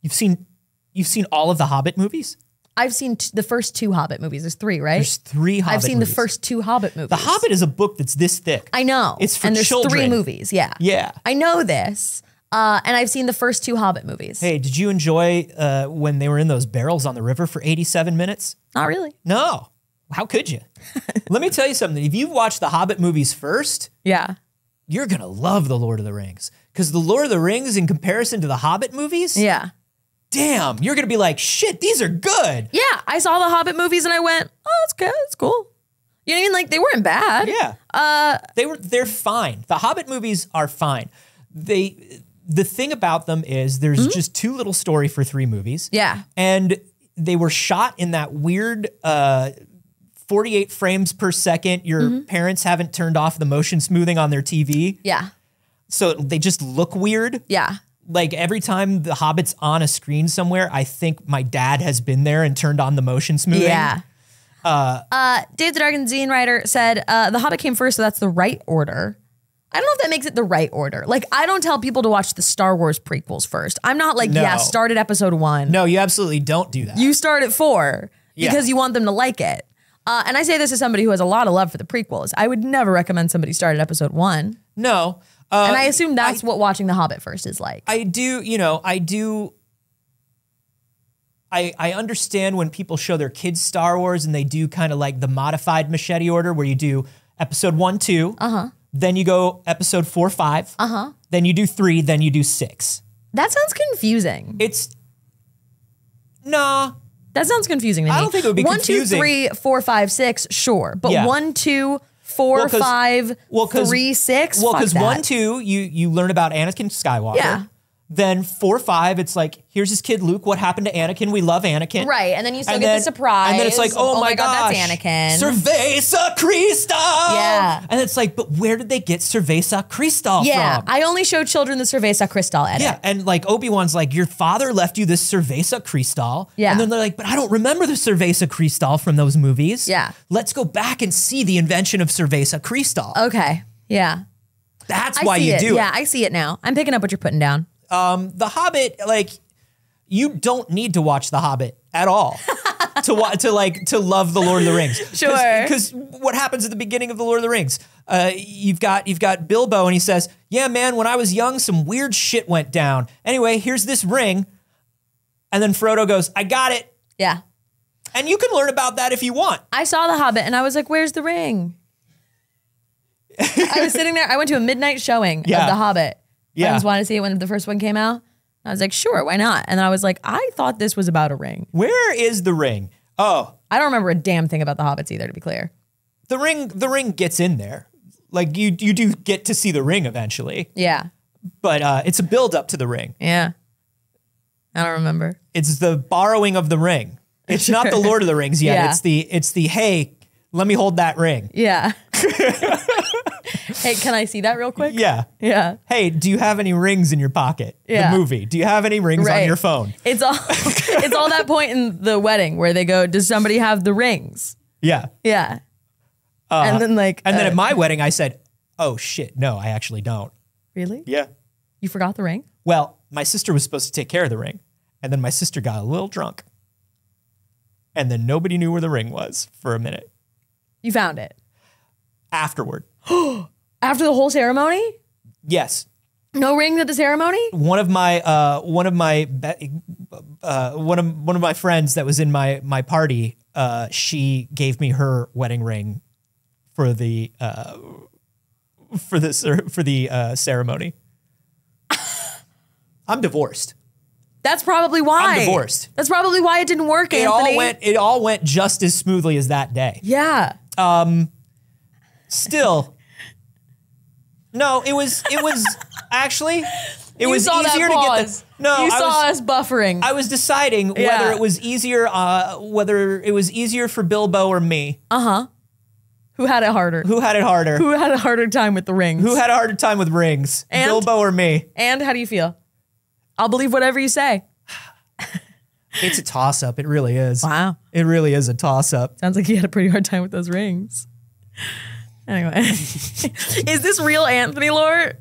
You've seen, you've seen all of the Hobbit movies. I've seen t- the first two Hobbit movies. There's three, right? There's three Hobbit. Movies. I've seen movies. the first two Hobbit movies. The Hobbit is a book that's this thick. I know. It's for and there's three movies. Yeah. Yeah. I know this. Uh, and I've seen the first two Hobbit movies. Hey, did you enjoy uh, when they were in those barrels on the river for 87 minutes? Not really. No. How could you? Let me tell you something. If you've watched the Hobbit movies first, Yeah. you're going to love The Lord of the Rings. Because The Lord of the Rings, in comparison to the Hobbit movies, Yeah. damn, you're going to be like, shit, these are good. Yeah. I saw the Hobbit movies and I went, oh, that's good. That's cool. You know what I mean? Like they weren't bad. Yeah. Uh, they were they're fine. The Hobbit movies are fine. They the thing about them is there's just too little story for three movies. Hmm? Yeah. And they were shot in that weird uh 48 frames per second. Your Mm-hmm. parents haven't turned off the motion smoothing on their TV. Yeah. So they just look weird. Yeah. Like every time the Hobbit's on a screen somewhere, I think my dad has been there and turned on the motion smoothing. Yeah. Uh, Dave the Dragon Zine writer said uh, The Hobbit came first, so that's the right order. I don't know if that makes it the right order. Like, I don't tell people to watch the Star Wars prequels first. I'm not like, No. yeah, start at episode one. No, you absolutely don't do that. You start at four Yeah. because you want them to like it. Uh, and I say this as somebody who has a lot of love for the prequels. I would never recommend somebody start at episode one. no. Uh, And I assume that's what watching The Hobbit first is like. I do, you know, I do. I I understand when people show their kids Star Wars and they do kind of like the modified machete order where you do episode one, two, uh-huh. Then you go episode four, five, uh-huh. Then you do three, then you do six. that sounds confusing. It's nah. That sounds confusing to me. I don't think it would be one, confusing. three, four, five, six, sure. But Yeah. one, two, four, Well, five, well, three, six. Well, because one, two, you you learn about Anakin Skywalker. Yeah. Then four, five, it's like here's his kid Luke. What happened to Anakin? We love Anakin. Right, and then you still And get then- the surprise. And then it's like, oh, oh my, god, gosh, that's Anakin. Cerveza Cristal. Yeah. And it's like, but where did they get Cerveza Cristal yeah, from? I only show children the Cerveza Cristal edit. yeah, and like Obi Wan's like, your father left you this Cerveza Cristal. Yeah. And then they're like, but I don't remember the Cerveza Cristal from those movies. Yeah. Let's go back and see the invention of Cerveza Cristal. Okay. Yeah. That's I why you it. do Yeah, it. I see it now. I'm picking up what you're putting down. The Hobbit, like, you don't need to watch The Hobbit at all. to wa- to like to love the Lord of the Rings, Sure. Because what happens at the beginning of the Lord of the Rings? Uh, you've got you've got Bilbo, and he says, "Yeah, man, when I was young, some weird shit went down. Anyway, here's this ring." And then Frodo goes, "I got it," Yeah. and you can learn about that if you want. I saw The Hobbit and I was like, where's the ring? I was sitting there. I went to a midnight showing Yeah. of The Hobbit. Yeah. I just wanted to see it when the first one came out. I was like, sure, why not? And then I was like, I thought this was about a ring. Where is the ring? Oh, I don't remember a damn thing about the Hobbits either, to be clear. the ring. The ring gets in there. Like you, you do get to see the ring eventually, Yeah. but uh, it's a build up to the ring. Yeah. I don't remember. It's the borrowing of the ring. It's not the Lord of the Rings yet. Yeah. It's the it's the hey, let me hold that ring. Yeah. hey, can I see that real quick? Yeah. Yeah. Hey, do you have any rings in your pocket? Yeah. The movie. Do you have any rings on your phone? It's all it's all that point in the wedding where they go, Does somebody have the rings? Yeah. Yeah. and then like And then uh, at my wedding, I said, "Oh shit, no, I actually don't." Really? Yeah. You forgot the ring? Well, my sister was supposed to take care of the ring, and then my sister got a little drunk, and then nobody knew where the ring was for a minute You found it. afterward. After the whole ceremony? Yes, No ring at the ceremony? one of my uh, one of my be- uh, one of one of my friends that was in my my party, uh, she gave me her wedding ring for the uh, for the for the uh, ceremony. I'm divorced. That's probably why. I'm divorced. That's probably why it didn't work, It Anthony. all went it all went just as smoothly as that day. Yeah. Um. Still, no, it was it was actually it was you saw easier to get the no. You I saw was, us buffering. I was deciding Yeah. whether it was easier, uh, whether it was easier for Bilbo or me. Uh huh. Who had it harder? Who had it harder? Who had a harder time with the rings? Who had a harder time with rings? And- Bilbo or me? and how do you feel? I'll believe whatever you say. It's a toss up. It really is. Wow. It really is a toss up. Sounds like you had a pretty hard time with those rings. Anyway, is this real Anthony lore?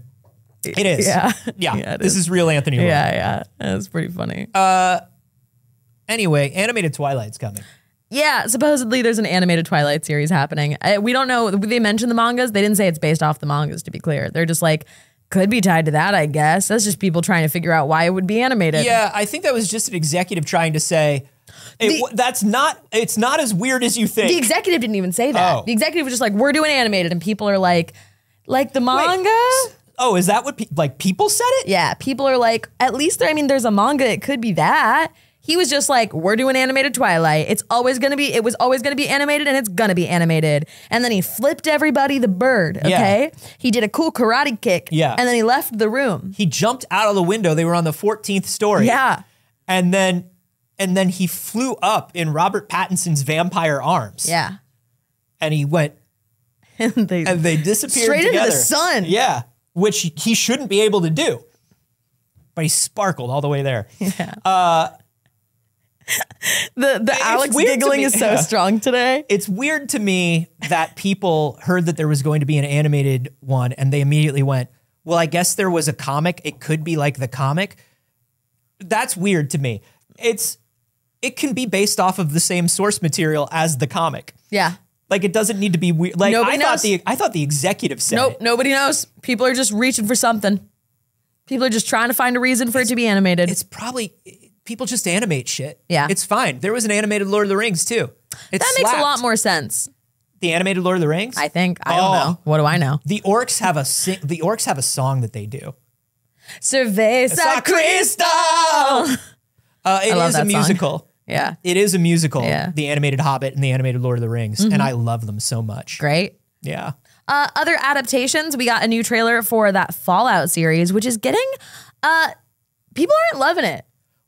It is. Yeah. Yeah. Yeah, this is. real Anthony. Lord. Yeah, yeah. That's pretty funny. Uh, anyway, animated Twilight's coming. yeah, supposedly there's an animated Twilight series happening. Uh, we don't know. They mentioned the mangas. They didn't say it's based off the mangas, to be clear. They're just like, could be tied to that, I guess. That's just people trying to figure out why it would be animated. Yeah, I think that was just an executive trying to say, it, The- that's not. It's not as weird as you think. The executive didn't even say that. Oh. The executive was just like, we're doing animated. And people are like, like the manga? oh, is that what pe- like people said it? Yeah, people are like, at least there, I mean, there's a manga. It could be that. He was just like, we're doing animated Twilight. It's always gonna be, it was always gonna be animated and it's gonna be animated. And then he flipped everybody the bird, okay? He did a cool karate kick. Yeah. And then he left the room. He jumped out of the window. They were on the 14th story. Yeah. and then and then he flew up in Robert Pattinson's vampire arms. Yeah. and he went And they, and they disappeared Straight into the sun. Yeah, which he shouldn't be able to do, but he sparkled all the way there. yeah. Uh, the the Alex giggling is so yeah. strong today. it's weird to me that people heard that there was going to be an animated one and they immediately went, well, I guess there was a comic. It could be like the comic. That's weird to me. It's it can be based off of the same source material as the comic. Yeah. Like it doesn't need to be weird. Like Nobody I thought knows. the I thought the executive said Nope. it. Nobody knows. People are just reaching for something. People are just trying to find a reason for it to be animated. It's probably people just animate shit. Yeah. It's fine. There was an animated Lord of the Rings too. It that makes a lot more sense. The animated Lord of the Rings? I think. I don't Oh. know. What do I know? the orcs have a the orcs have a song that they do. Cerveza Cristal. Uh, it love is a that song. Yeah. It is a musical. Yeah. Mm-hmm. The animated Hobbit and the animated Lord of the Rings, and I love them so much. Great. Yeah. Uh, other adaptations, we got a new trailer for that Fallout series, which is getting uh people aren't loving it.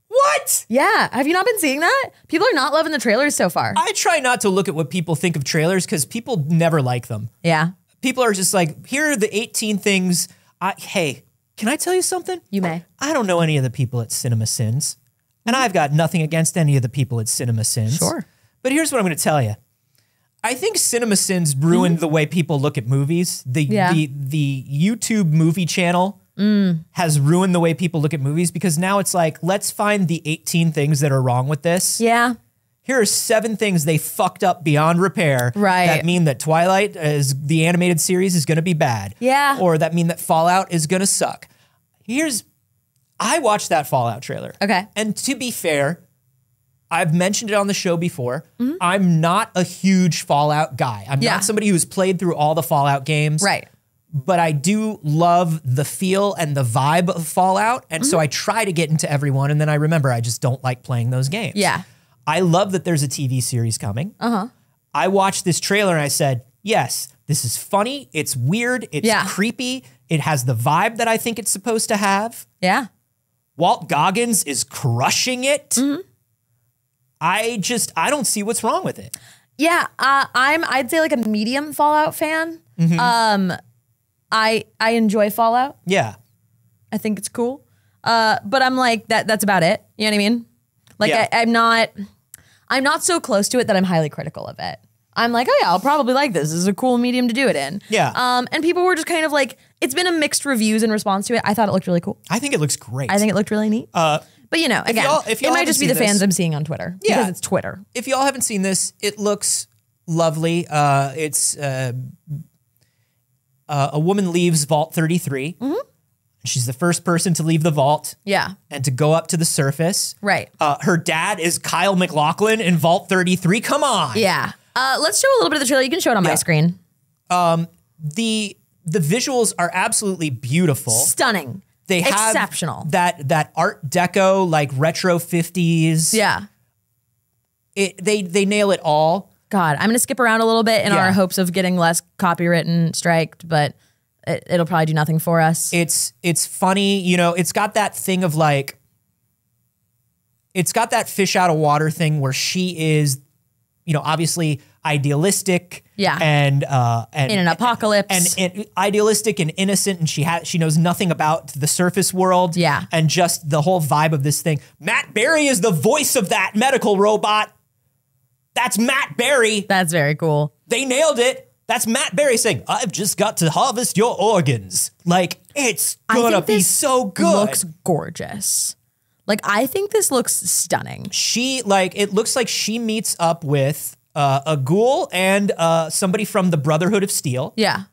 What? Yeah. Have you not been seeing that? People are not loving the trailers so far. I try not to look at what people think of trailers because people never like them. yeah. People are just like, here are the 18 things. I, hey, can I tell you something? You may. I don't know any of the people at Cinema Sins, and I've got nothing against any of the people at Cinema Sins. Sure. But here's what I'm going to tell you. I think Cinema Sins ruined the way people look at movies. The. Yeah. the the YouTube movie channel mm. has ruined the way people look at movies because now it's like, let's find the 18 things that are wrong with this. Yeah. Here are seven things they fucked up beyond repair. Right. That mean that Twilight is the animated series is going to be bad. Yeah. Or that mean that Fallout is going to suck. Here's, I watched that Fallout trailer. Okay. And to be fair, I've mentioned it on the show before. I'm not a huge Fallout guy. I'm Mm-hmm. Yeah. not somebody who's played through all the Fallout games Right. but I do love the feel and the vibe of Fallout. And Mm-hmm. so I try to get into everyone. And then I remember I just don't like playing those games. Yeah. I love that there's a TV series coming. Uh huh. I watched this trailer and I said, yes, this is funny. It's weird. It's Yeah. creepy. It has the vibe that I think it's supposed to have. Yeah. Walt Goggins is crushing it. Mm-hmm. I just, I don't see what's wrong with it. Yeah, uh, I'm. I'd say like a medium Fallout fan. Mm-hmm. Um, I I enjoy Fallout. Yeah. I think it's cool. Uh, but I'm like that. That's about it. You know what I mean? Like Yeah. I, I'm not. I'm not so close to it that I'm highly critical of it. I'm like, oh yeah, I'll probably like this. This is a cool medium to do it in. Yeah. Um, and people were just kind of like, it's been a mixed reviews in response to it. I thought it looked really cool. I think it looks great. I think it looked really neat. Uh, but you know, again, y'all- if it y'all might just be the seen fans I'm seeing on Twitter Yeah. because it's Twitter. if y'all haven't seen this, it looks lovely. Uh, it's uh, uh, a woman leaves Vault 33. Mm-hmm. She's the first person to leave the vault Yeah. and to go up to the surface. Right. Uh, her dad is Kyle MacLachlan in Vault 33. Come on. Yeah. Uh, let's show a little bit of the trailer. You can show it on my Yeah. screen. The the visuals are absolutely beautiful. Stunning. They have exceptional. that that Art Deco like retro 50s. Yeah. It, they they nail it all. God, I'm gonna skip around a little bit in Yeah. our hopes of getting less copywritten striked, but it, it'll probably do nothing for us. it's it's funny you know it's got that thing of like it's got that fish out of water thing where she is you know obviously idealistic Yeah. and uh and in an apocalypse. and, and idealistic and innocent and she has she knows nothing about the surface world Yeah. and just the whole vibe of this thing matt berry is the voice of that medical robot that's matt berry That's very cool. they nailed it. That's Matt Berry saying, I've just got to harvest your organs. Like, it's gonna be so good. Looks gorgeous. Like I think this looks stunning. she, like, it looks like she meets up with uh, a ghoul and uh, somebody from the Brotherhood of Steel. Yeah.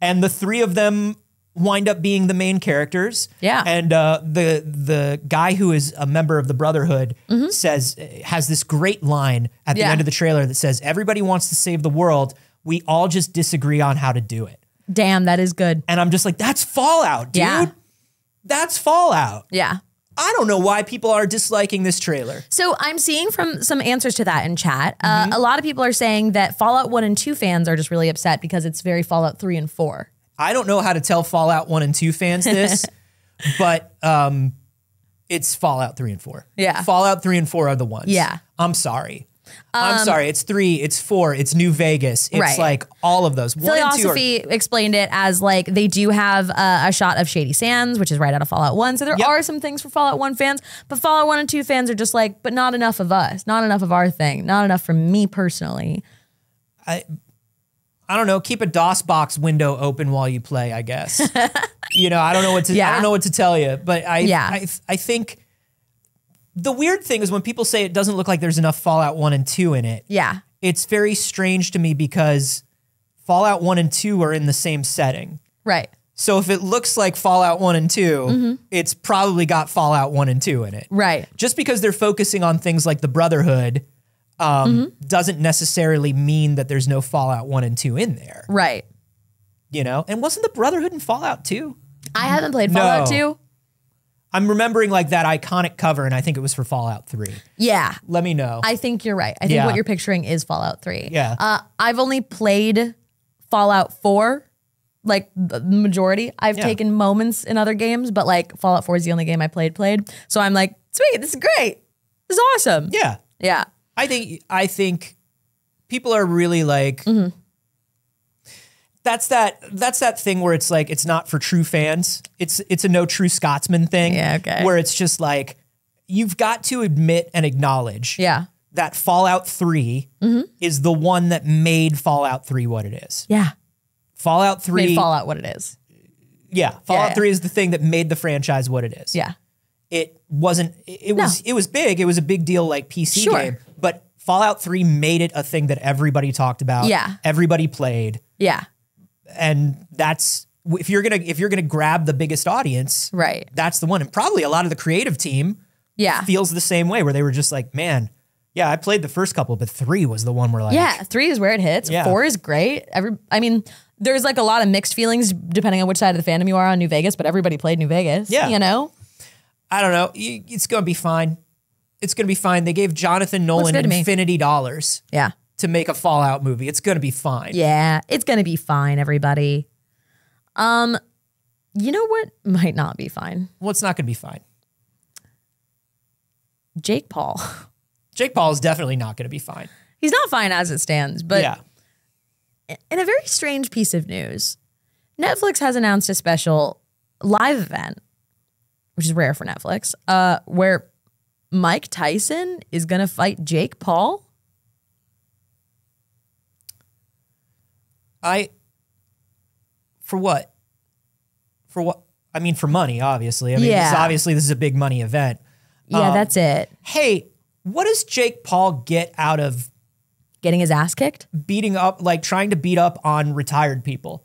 And the three of them wind up being the main characters. Yeah. And uh, the the guy who is a member of the Brotherhood says has this great line at the. Yeah. end of the trailer that says, Everybody wants to save the world. We all just disagree on how to do it. Damn, that is good. And I'm just like, that's Fallout, dude. Yeah. That's Fallout. Yeah. I don't know why people are disliking this trailer. So I'm seeing from some answers to that in chat. Uh, a lot of people are saying that Fallout 1 and 2 fans are just really upset because it's very Fallout 3 and 4. I don't know how to tell Fallout 1 and 2 fans this, but um, it's Fallout 3 and 4. Yeah. Fallout 3 and 4 are the ones. Yeah. I'm sorry. I'm sorry, it's three, it's four, it's New Vegas. It's Um, Right. like all of those. One two are, Philosophy explained it as like they do have uh, a shot of Shady Sands, which is right out of Fallout 1. So there Yep. are some things for Fallout 1 fans, but Fallout 1 and 2 fans are just like, but not enough of us, not enough of our thing, not enough for me personally. I I don't know, keep a DOS box window open while you play, I guess. you know, I don't know what to I don't know what to tell you, but I Yeah. I I think the weird thing is when people say it doesn't look like there's enough Fallout 1 and 2 in it. Yeah. It's very strange to me because Fallout 1 and 2 are in the same setting. Right. So if it looks like Fallout 1 and 2, it's probably got Fallout 1 and 2 in it. Right. Just because they're focusing on things like the Brotherhood um, doesn't necessarily mean that there's no Fallout 1 and 2 in there, Right. you know? And wasn't the Brotherhood in Fallout 2? I haven't played Fallout No. 2. I'm remembering like that iconic cover, and I think it was for Fallout 3. Yeah. Let me know. I think you're right. I think Yeah. what you're picturing is Fallout 3. Yeah. Uh, I've only played Fallout 4, like the majority. I've Yeah. taken moments in other games, but like Fallout 4 is the only game I played, played. So I'm like, sweet, this is great. This is awesome. yeah. Yeah. I think I think people are really like Mm-hmm. That's that that's that thing where it's like it's not for true fans. It's it's a no true Scotsman thing. Yeah, okay. Where it's just like you've got to admit and acknowledge Yeah. Mm-hmm. that Fallout 3 is the one that made Fallout 3 what it is. Yeah. Fallout 3 Made Fallout what it is. Yeah, Fallout yeah. 3 is the thing that made the franchise what it is. Yeah. It wasn't it, it was it was big. It was a big deal like PC Sure. game, but Fallout 3 made it a thing that everybody talked about. Yeah. Everybody played. Yeah. And that's if you're going to if you're going to grab the biggest audience, Right. that's the one. And probably a lot of the creative team Yeah. feels the same way where they were just like, "Man, yeah, I played the first couple, but 3 was the one where like Yeah, three is where it hits. Yeah. Four is great. Every, I mean, there's like a lot of mixed feelings depending on which side of the fandom you are on New Vegas, but everybody played New Vegas. Yeah. you know. I don't know, it's going to be fine. It's going to be fine. They gave Jonathan Nolan infinity dollars Yeah, to make a Fallout movie. It's going to be fine. yeah, it's gonna be fine. Everybody. Um, you know what might not be fine? Well, it's not going to be fine. Jake Paul. Jake Paul is definitely not going to be fine. He's not fine as it stands, but yeah. in a very strange piece of news, Netflix has announced a special live event, which is rare for Netflix, uh, where Mike Tyson is going to fight Jake Paul. I for what? For what? I mean, for money, obviously. I mean, this, Yeah. obviously, this is a big money event. Yeah, Um, that's it. Hey, what does Jake Paul get out of Getting his ass kicked. beating up, like trying to beat up on retired people?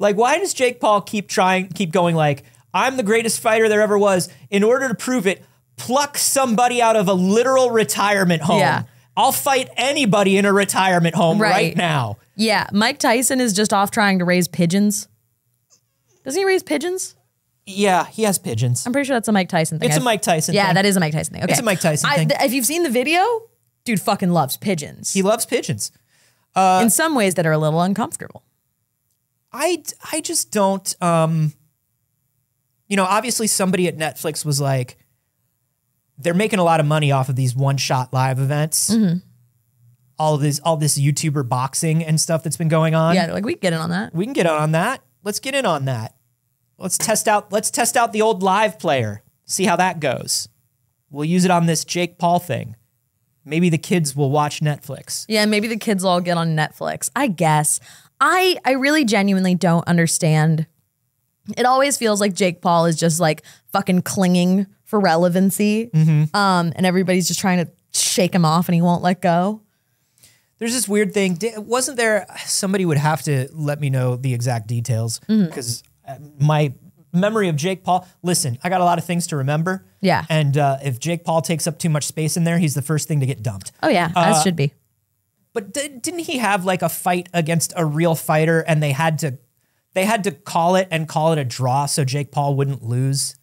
Like, why does Jake Paul keep trying, keep going? Like, I'm the greatest fighter there ever was. In order to prove it, pluck somebody out of a literal retirement home. Yeah. I'll fight anybody in a retirement home right, Right. now. Yeah, Mike Tyson is just off trying to raise pigeons. Doesn't he raise pigeons? Yeah, he has pigeons. I'm pretty sure that's a Mike Tyson thing. It's a Mike Tyson Yeah, thing. that is a Mike Tyson thing. Okay. It's a Mike Tyson I- thing. th- if you've seen the video, dude fucking loves pigeons He loves pigeons. in some ways that are a little uncomfortable. I I just don't um you know, obviously somebody at Netflix was like they're making a lot of money off of these one-shot live events. Mm-hmm. All of this all this YouTuber boxing and stuff that's been going on. Yeah, like we can get in on that. We can get in on that. Let's get in on that. Let's test out let's test out the old live player. See how that goes. We'll use it on this Jake Paul thing. Maybe the kids will watch Netflix. Yeah, maybe the kids will all get on Netflix. I guess. I I really genuinely don't understand. It always feels like Jake Paul is just like fucking clinging for relevancy. Um, and everybody's just trying to shake him off and he won't let go. There's this weird thing. Wasn't there somebody would have to let me know the exact details Mm-hmm. because uh, my memory of Jake Paul. Listen, I got a lot of things to remember. Yeah. And uh, if Jake Paul takes up too much space in there, he's the first thing to get dumped. Oh yeah, Uh, as should be. But di- didn't he have like a fight against a real fighter, and they had to they had to call it and call it a draw so Jake Paul wouldn't lose?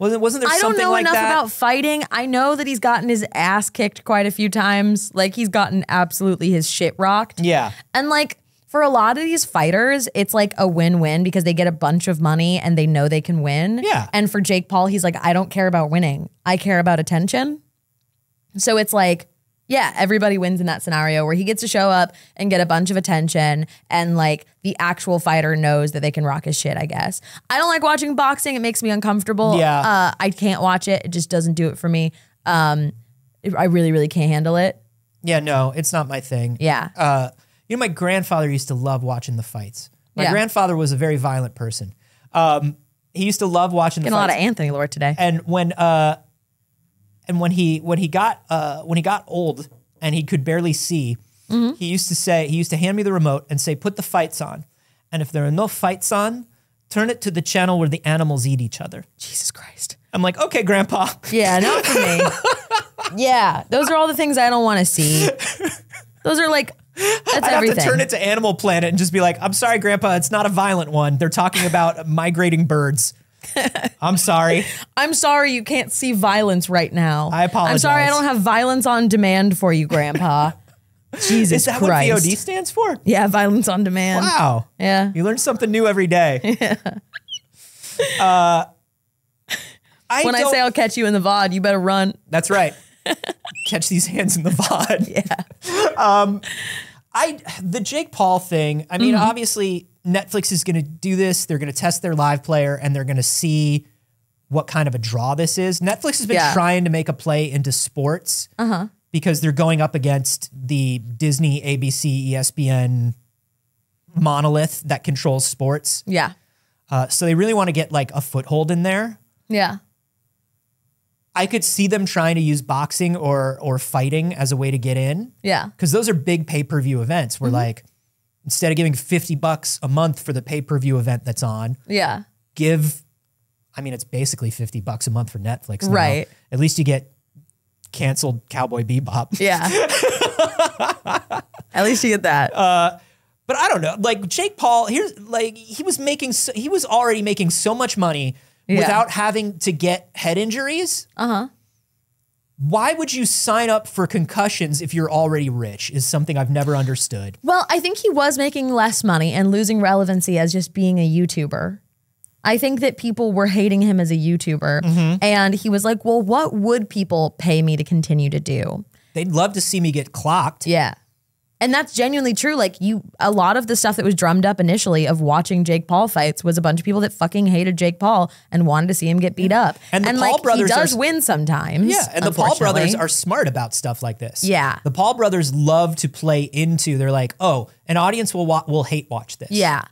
Wasn't wasn't there I don't know like enough that? about fighting. I know that he's gotten his ass kicked quite a few times. Like he's gotten absolutely his shit rocked. yeah. And like for a lot of these fighters, it's like a win-win because they get a bunch of money and they know they can win. Yeah. And for Jake Paul, he's like, I don't care about winning. I care about attention. So it's like, Yeah, everybody wins in that scenario where he gets to show up and get a bunch of attention and like the actual fighter knows that they can rock his shit, I guess. I don't like watching boxing. It makes me uncomfortable. Yeah. Uh, I can't watch it. It just doesn't do it for me. Um, I really, really can't handle it. Yeah, no, it's not my thing. Yeah. Uh, you know, my grandfather used to love watching the fights. My Yeah. grandfather was a very violent person. Um, he used to love watching the Getting a lot of Anthony Lord today. and when uh, and when he when he got uh, when he got old and he could barely see, Mm-hmm. he used to say he used to hand me the remote and say, "Put the fights on," and if there are no fights on, turn it to the channel where the animals eat each other. Jesus Christ. I'm like, okay, Grandpa. Yeah, not for me. yeah, those are all the things I don't want to see. Those are like, that's I'd everything. have to turn it to Animal Planet and just be like, I'm sorry, Grandpa, it's not a violent one. They're talking about migrating birds. I'm sorry. I'm sorry you can't see violence right now. I apologize. I'm sorry I don't have violence on demand for you, Grandpa. Jesus Is that Christ. what VOD stands for? Yeah, violence on demand. Wow. Yeah. You learn something new every day. Yeah. Uh, I When I say I'll catch you in the VOD, you better run. That's right. Catch these hands in the VOD. Yeah. Um, I the Jake Paul thing. I mean, obviously Netflix is going to do this. They're going to test their live player and they're going to see what kind of a draw this is. Netflix has been Yeah. trying to make a play into sports because they're going up against the Disney, ABC, ESPN monolith that controls sports. Yeah. Uh, so they really want to get like a foothold in there. Yeah. I could see them trying to use boxing or or fighting as a way to get in Yeah. because those are big pay per view events. Where mm-hmm. like instead of giving fifty bucks a month for the pay per view event that's on, Yeah. give. I mean, it's basically fifty bucks a month for Netflix. now. Right. At least you get canceled Cowboy Bebop. Yeah. At least you get that. Uh, but I don't know. Like Jake Paul, here's like he was making. So, he was already making so much money Yeah. without having to get head injuries. Uh huh. Why would you sign up for concussions if you're already rich? Is something I've never understood. Well, I think he was making less money and losing relevancy as just being a YouTuber. I think that people were hating him as a YouTuber. Mm-hmm. And he was like, well, what would people pay me to continue to do? They'd love to see me get clocked. Yeah. And that's genuinely true. Like you a lot of the stuff that was drummed up initially of watching Jake Paul fights was a bunch of people that fucking hated Jake Paul and wanted to see him get beat up. And the Paul like brothers he does are- win sometimes. Yeah, and the Paul brothers are smart about stuff like this. Yeah. the Paul brothers love to play into. They're like, oh, an audience will wa- will hate watch this. Yeah.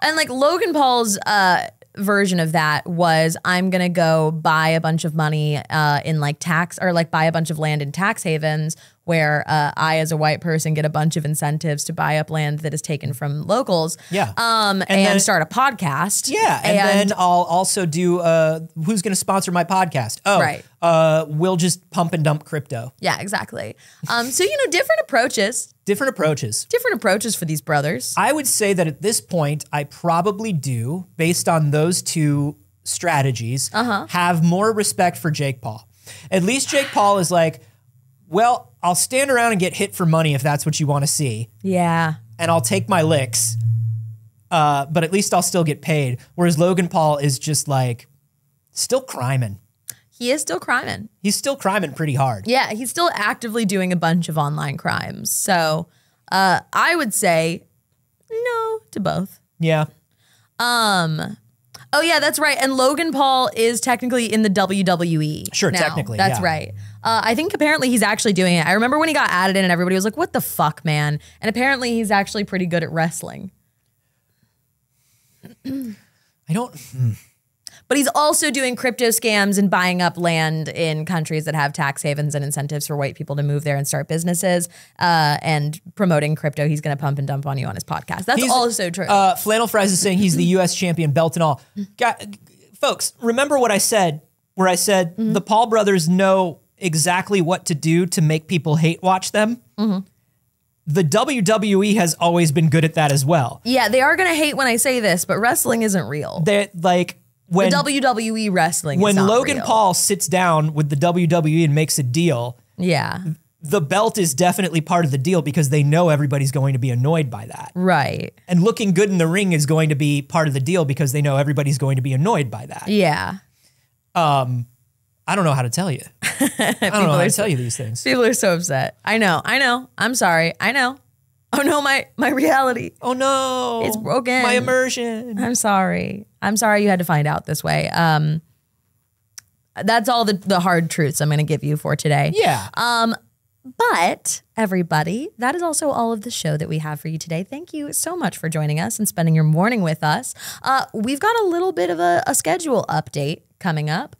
And like Logan Paul's uh version of that was I'm gonna go buy a bunch of money uh in like tax or like buy a bunch of land in tax havens where uh, I as a white person get a bunch of incentives to buy up land that is taken from locals. Yeah. Um and, then- start a podcast. Yeah, and, then I'll also do. Uh, who's going to sponsor my podcast? Oh, Right. Uh, we'll just pump and dump crypto. Yeah, exactly. Um so you know different approaches, Different approaches. different approaches for these brothers. I would say that at this point, I probably do, based on those two strategies, Uh-huh. have more respect for Jake Paul. At least Jake Paul is like, well, I'll stand around and get hit for money if that's what you want to see, yeah. and I'll take my licks. Uh, but at least I'll still get paid. Whereas Logan Paul is just like, still criming. He is still criming. He's still criming pretty hard. Yeah, he's still actively doing a bunch of online crimes. So uh, I would say no to both. Yeah. Um. Oh yeah, that's right. And Logan Paul is technically in the WWE. Sure, now. technically, That's yeah. right. Uh, I think apparently he's actually doing it. I remember when he got added in, and everybody was like, "What the fuck, man?" And apparently he's actually pretty good at wrestling. I don't. But he's also doing crypto scams and buying up land in countries that have tax havens and incentives for white people to move there and start businesses. Uh, and promoting crypto, he's going to pump and dump on you on his podcast. That's He's- also true. Uh, Flannel Fries is saying he's the U.S. champion, belt and all. Got, folks, remember what I said, where I said Mm-hmm. the Paul brothers know exactly what to do to make people hate watch them. Mm-hmm. The WWE has always been good at that as well. yeah, they are going to hate when I say this, but wrestling isn't real. They like when the WWE wrestling. when Logan real. Paul sits down with the WWE and makes a deal. Yeah. The belt is definitely part of the deal because they know everybody's going to be annoyed by that. Right. And looking good in the ring is going to be part of the deal because they know everybody's going to be annoyed by that. Yeah. I don't know how to tell you. I don't know how to tell you these things. People are so upset. I know. I know. I'm sorry. I know. Oh no, my my reality. Oh no, It's broken. My immersion. I'm sorry. I'm sorry you had to find out this way. Um, that's all the the hard truths I'm going to give you for today. Yeah. Um But everybody, that is also all of the show that we have for you today. Thank you so much for joining us and spending your morning with us. Uh, we've got a little bit of a, a schedule update coming up.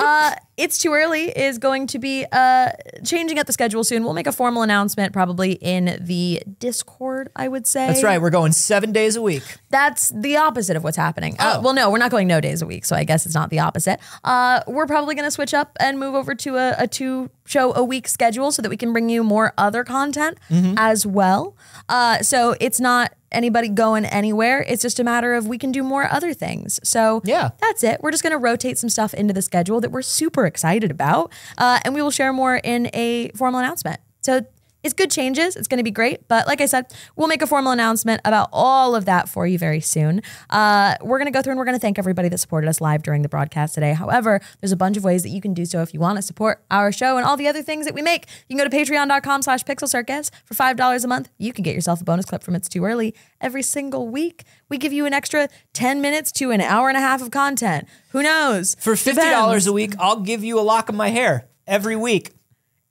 Uh, it's too early is going to be uh, changing up the schedule soon. We'll make a formal announcement probably in the Discord. I would say That's right. We're going seven days a week. that's the opposite of what's happening. Uh, Oh. well, no, we're not going no days a week, so I guess it's not the opposite. Uh, we're probably going to switch up and move over to a, a two show a week schedule so that we can bring you more other content Mm-hmm. as well. Uh, so it's not anybody going anywhere. It's just a matter of we can do more other things. So Yeah. that's it. We're just going to rotate some stuff into the schedule that we're super excited about, uh, and we will share more in a formal announcement. So it's good changes. It's going to be great. But like I said, we'll make a formal announcement about all of that for you very soon. Uh, we're going to go through and we're going to thank everybody that supported us live during the broadcast today. However, there's a bunch of ways that you can do so if you want to support our show and all the other things that we make. You can go to patreon.com slash pixel circus for $5 a month. You can get yourself a bonus clip from It's Too Early every single week. We give you an extra 10 minutes to an hour and a half of content. Who knows? For fifty dollars a week, I'll give you a lock of my hair every week.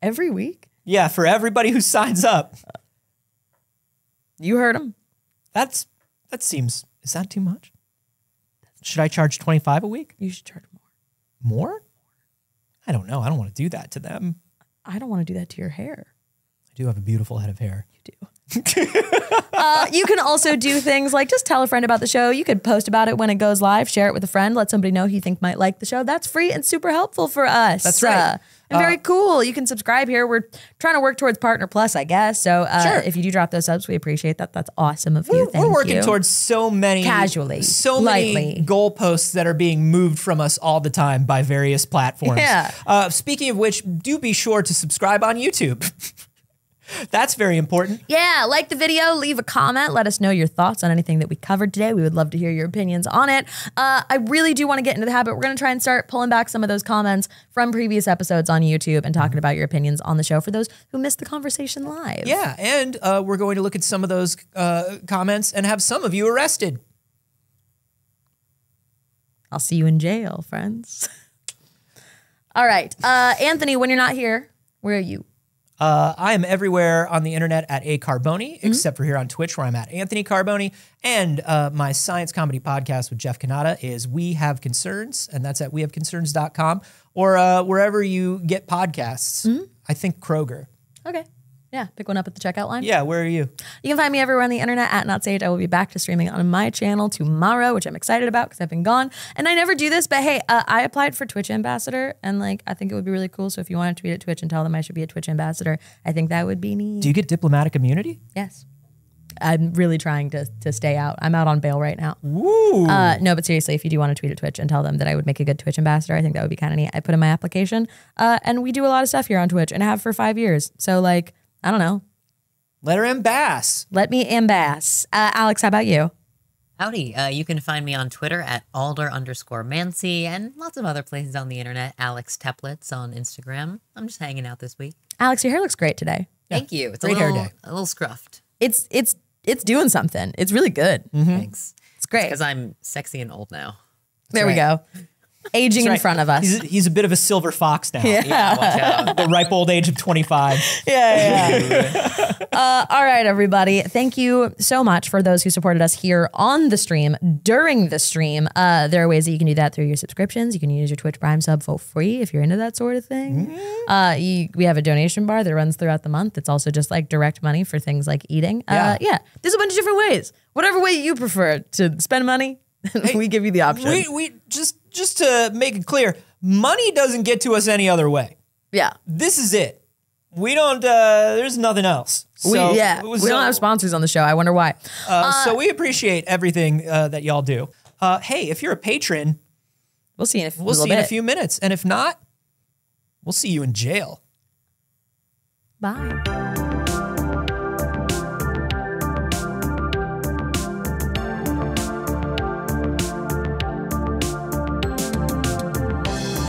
Every week? Yeah, for everybody who signs up. You heard him. That's that seems is that too much? Should I charge twenty five a week? You should charge more. More? I don't know. I don't want to do that to them. I don't want to do that to your hair. I do have a beautiful head of hair. You do. uh, you can also do things like just tell a friend about the show. You could post about it when it goes live, share it with a friend, let somebody know who you think might like the show. That's free and super helpful for us. That's right. Uh, and very cool. You can subscribe here. We're trying to work towards Partner Plus, I guess. So uh, Sure. if you do drop those subs, we appreciate that. That's awesome of you. We're, we're working you. towards so many Casually, so many goalposts that are being moved from us all the time by various platforms. Yeah. Uh, speaking of which, do be sure to subscribe on YouTube. That's very important. Yeah, like the video, leave a comment, let us know your thoughts on anything that we covered today. We would love to hear your opinions on it. Uh, I really do want to get into the habit. We're going to try and start pulling back some of those comments from previous episodes on YouTube and talking about your opinions on the show for those who missed the conversation live. Yeah, and uh, we're going to look at some of those uh, comments and have some of you arrested. I'll see you in jail, friends. All right. Uh, Anthony, when you're not here, where are you? Uh, I am everywhere on the internet at A Carboni, Mm-hmm. except for here on Twitch where I'm at Anthony Carboni. And uh, my science comedy podcast with Jeff Cannata is We Have Concerns, and that's at wehaveconcerns.com or uh, wherever you get podcasts. Mm-hmm. I think Kroger. Okay. Yeah, pick one up at the checkout line. Yeah, where are you? You can find me everywhere on the internet at NotSaige. I will be back to streaming on my channel tomorrow, which I'm excited about because I've been gone. And I never do this, but hey, uh, I applied for Twitch ambassador, and like I think it would be really cool. So if you want to tweet at Twitch and tell them I should be a Twitch ambassador, I think that would be neat. Do you get diplomatic immunity? yes. I'm really trying to to stay out. I'm out on bail right now. Ooh. Uh, no, but seriously, if you do want to tweet at Twitch and tell them that I would make a good Twitch ambassador, I think that would be kind of neat. I put in my application, uh, and we do a lot of stuff here on Twitch and have for five years. So like, I don't know. Let her in bass. Let me ambass. Uh, Alex, how about you? Howdy. Uh, you can find me on Twitter at alder underscore Mancy and lots of other places on the internet. Alex Teplitz on Instagram. I'm just hanging out this week. Alex, your hair looks great today. Thank you. It's Great a hair day. A little scruffed. It's it's it's doing something. It's really good. Thanks. It's great. Because I'm sexy and old now. there we go. Aging in front of us. He's, he's a bit of a silver fox now. Yeah, watch out. The ripe old age of 25. yeah, yeah. uh, all right, everybody. Thank you so much for those who supported us here on the stream during the stream. Uh, there are ways that you can do that through your subscriptions. You can use your Twitch Prime sub for free if you're into that sort of thing. Uh, you, we have a donation bar that runs throughout the month. It's also just like direct money for things like eating. Uh, Yeah. yeah, there's a bunch of different ways. Whatever way you prefer to spend money, we give you the option. we, we just just to make it clear, money doesn't get to us any other way. yeah. This is it. We don't. Uh, there's nothing else. We, So- yeah, we don't have sponsors on the show. I wonder why. Uh, so we appreciate everything uh, that y'all do. Uh, hey, if you're a patron, We'll see in a, f- we'll see you in a few minutes, and if not, we'll see you in jail. Bye.